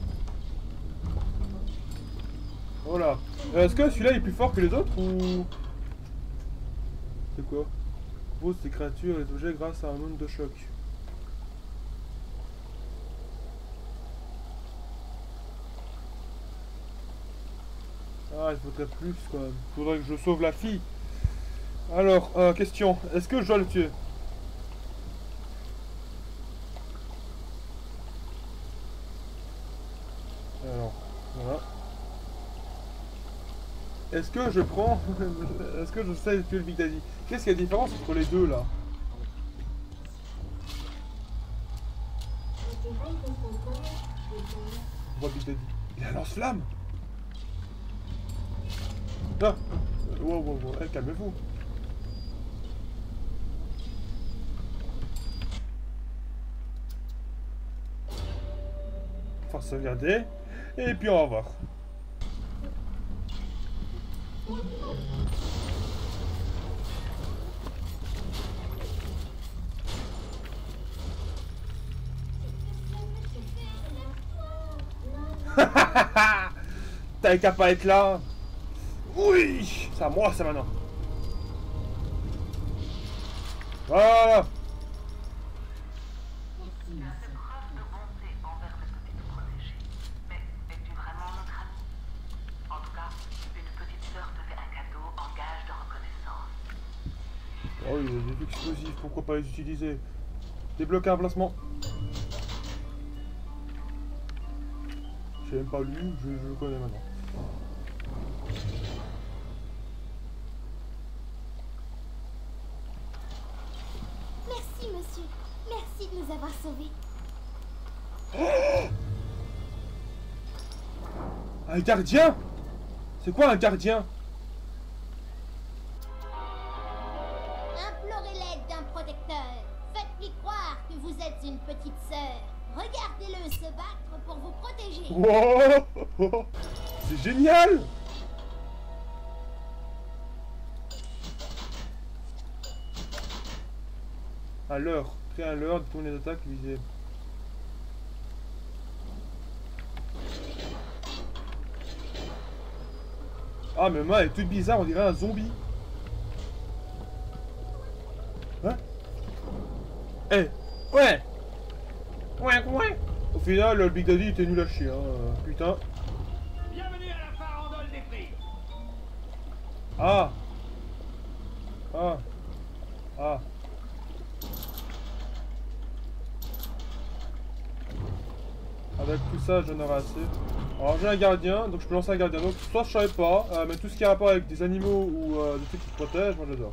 Voilà. Euh, Est-ce que celui-là est plus fort que les autres ou? C'est quoi? Pose ces créatures et les objets grâce à un onde de choc. Ah, il faudrait plus quand même. Faudrait que je sauve la fille. Alors, euh, question. Est-ce que je dois le tuer Alors, voilà. Est-ce que je prends... (laughs) Est-ce que je sais tuer le Big Daddy Qu'est-ce qu'il y a de différence entre les deux, là On voit Big Daddy. Il a lance-flamme Ah Wow, wow, wow. Eh, calmez-vous. Enfin, sauvegarder. Et puis on va voir. (laughs) T'as qu'à pas être là. Oui C'est à moi, ça maintenant. Voilà
Cette preuve de bonté envers le petit protégé. Mais es-tu vraiment notre ami En tout cas, une petite sœur te fait un cadeau en gage de reconnaissance.
Oh, il y a des explosifs, pourquoi pas les utiliser Débloquer un placement. J'ai même pas lu, je, je le connais maintenant.
Merci, monsieur. Merci de nous avoir sauvés. (gasps)
Un gardien? C'est quoi un gardien? À l'heure. Créer un leurre, détourner les attaques visées. Ah mais moi elle est toute bizarre, on dirait un zombie. Hein? Eh Ouais Ouais ouais Au final le Big Daddy était nul à chier hein. Putain. Ah Ah Ah Avec tout ça, j'en aurai assez. Alors j'ai un gardien, donc je peux lancer un gardien. Donc soit je savais pas, euh, mais tout ce qui a rapport avec des animaux ou euh, des trucs qui te protègent, moi j'adore.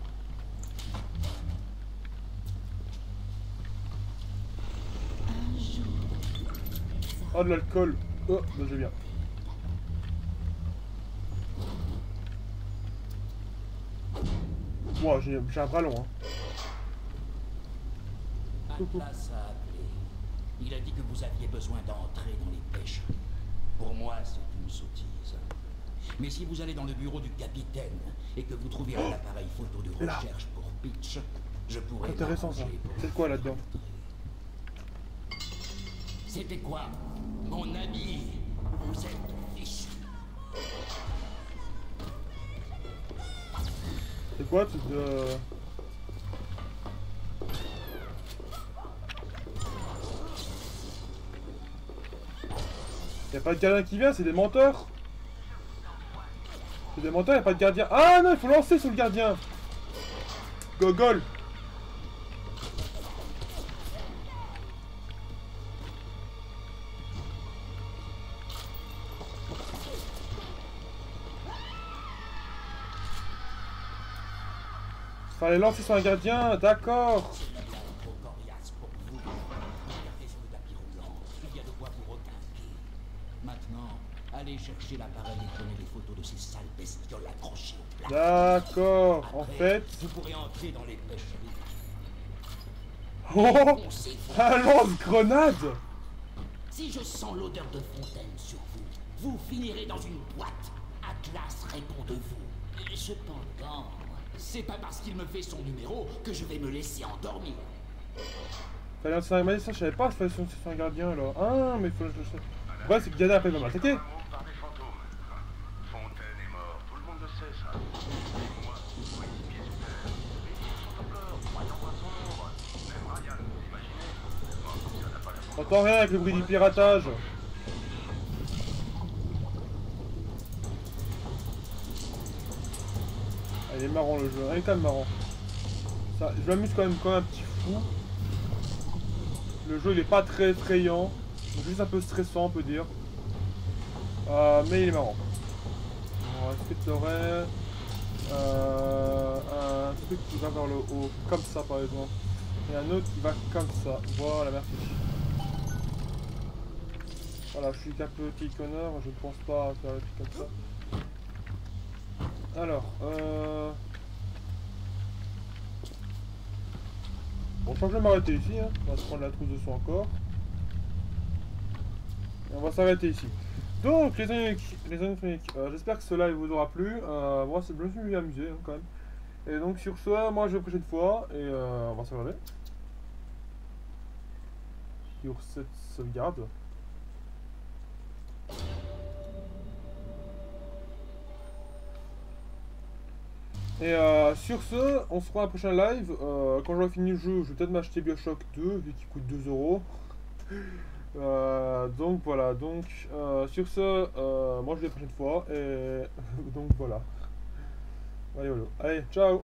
Oh de l'alcool. Oh, bah j'ai bien. Wow, j'ai un bras long hein.
Atlas a appelé. Il a dit que vous aviez besoin d'entrer dans les pêches. Pour moi, c'est une sottise. Mais si vous allez dans le bureau du capitaine et que vous trouvez un appareil photo de recherche pour Pitch, je pourrais
Intéressant, ça. C'est quoi là-dedans
C'était quoi Mon ami? Vous êtes
quoi tout de... Y'a pas de gardien qui vient, c'est des menteurs. C'est des menteurs, y'a pas de gardien. Ah non, il faut lancer sur le gardien. Gogol Fallait lancer sur un gardien, d'accord
allez chercher l'appareil et prenez photos de ces sales bestioles accrochées au.
D'accord, en fait...
Vous pourrez entrer dans les pêcheries.
Oh
Foncez-vous.
Un lance-grenade
Si je sens l'odeur de fontaine sur vous, vous finirez dans une boîte. Atlas répond de vous. Et Cependant, c'est pas parce qu'il me fait son numéro que je vais me laisser endormir.
Fallait un gardien, ça je savais pas, fallait un gardien alors. Ah, mais faut que je le sais. Ouais, c'est que le gardien après va m'attaquer.
Mort par des fantômes. Fontaine est mort, tout le monde le sait ça. Et moi, coéquipier super. Mais ils sont encore, croyant voir son ombre. Même Ryan, vous imaginez Bon, ça n'a pas la
J'entends rien avec le bruit du piratage. Il est marrant le jeu, il est quand même marrant. Je m'amuse quand même comme un petit fou. Le jeu il est pas très effrayant, juste un peu stressant on peut dire. Euh, mais il est marrant. Est-ce que tu aurais un truc qui va vers le haut, comme ça par exemple? Et un autre qui va comme ça. Voilà, merci. Voilà, je suis qu'un petit connard, je ne pense pas faire des trucs comme ça. Alors, euh... Bon, je crois que je vais m'arrêter ici, hein. on va se prendre la trousse de son encore. Et on va s'arrêter ici. Donc, les amis, les amis euh, j'espère que ce live vous aura plu. Euh, moi, je me suis amusé hein, quand même. Et donc, sur ce, moi, je vais prochaine fois. Et euh, on va se. Sur cette sauvegarde. Et euh, sur ce, on se fera un prochain live. Euh, quand j'aurai fini le jeu, je vais peut-être m'acheter Bioshock 2, vu qu'il coûte 2 euros. Euh, donc voilà, donc euh, sur ce, euh, moi je vais la prochaine fois. Et (laughs) donc voilà. Allez, voilà. Allez, ciao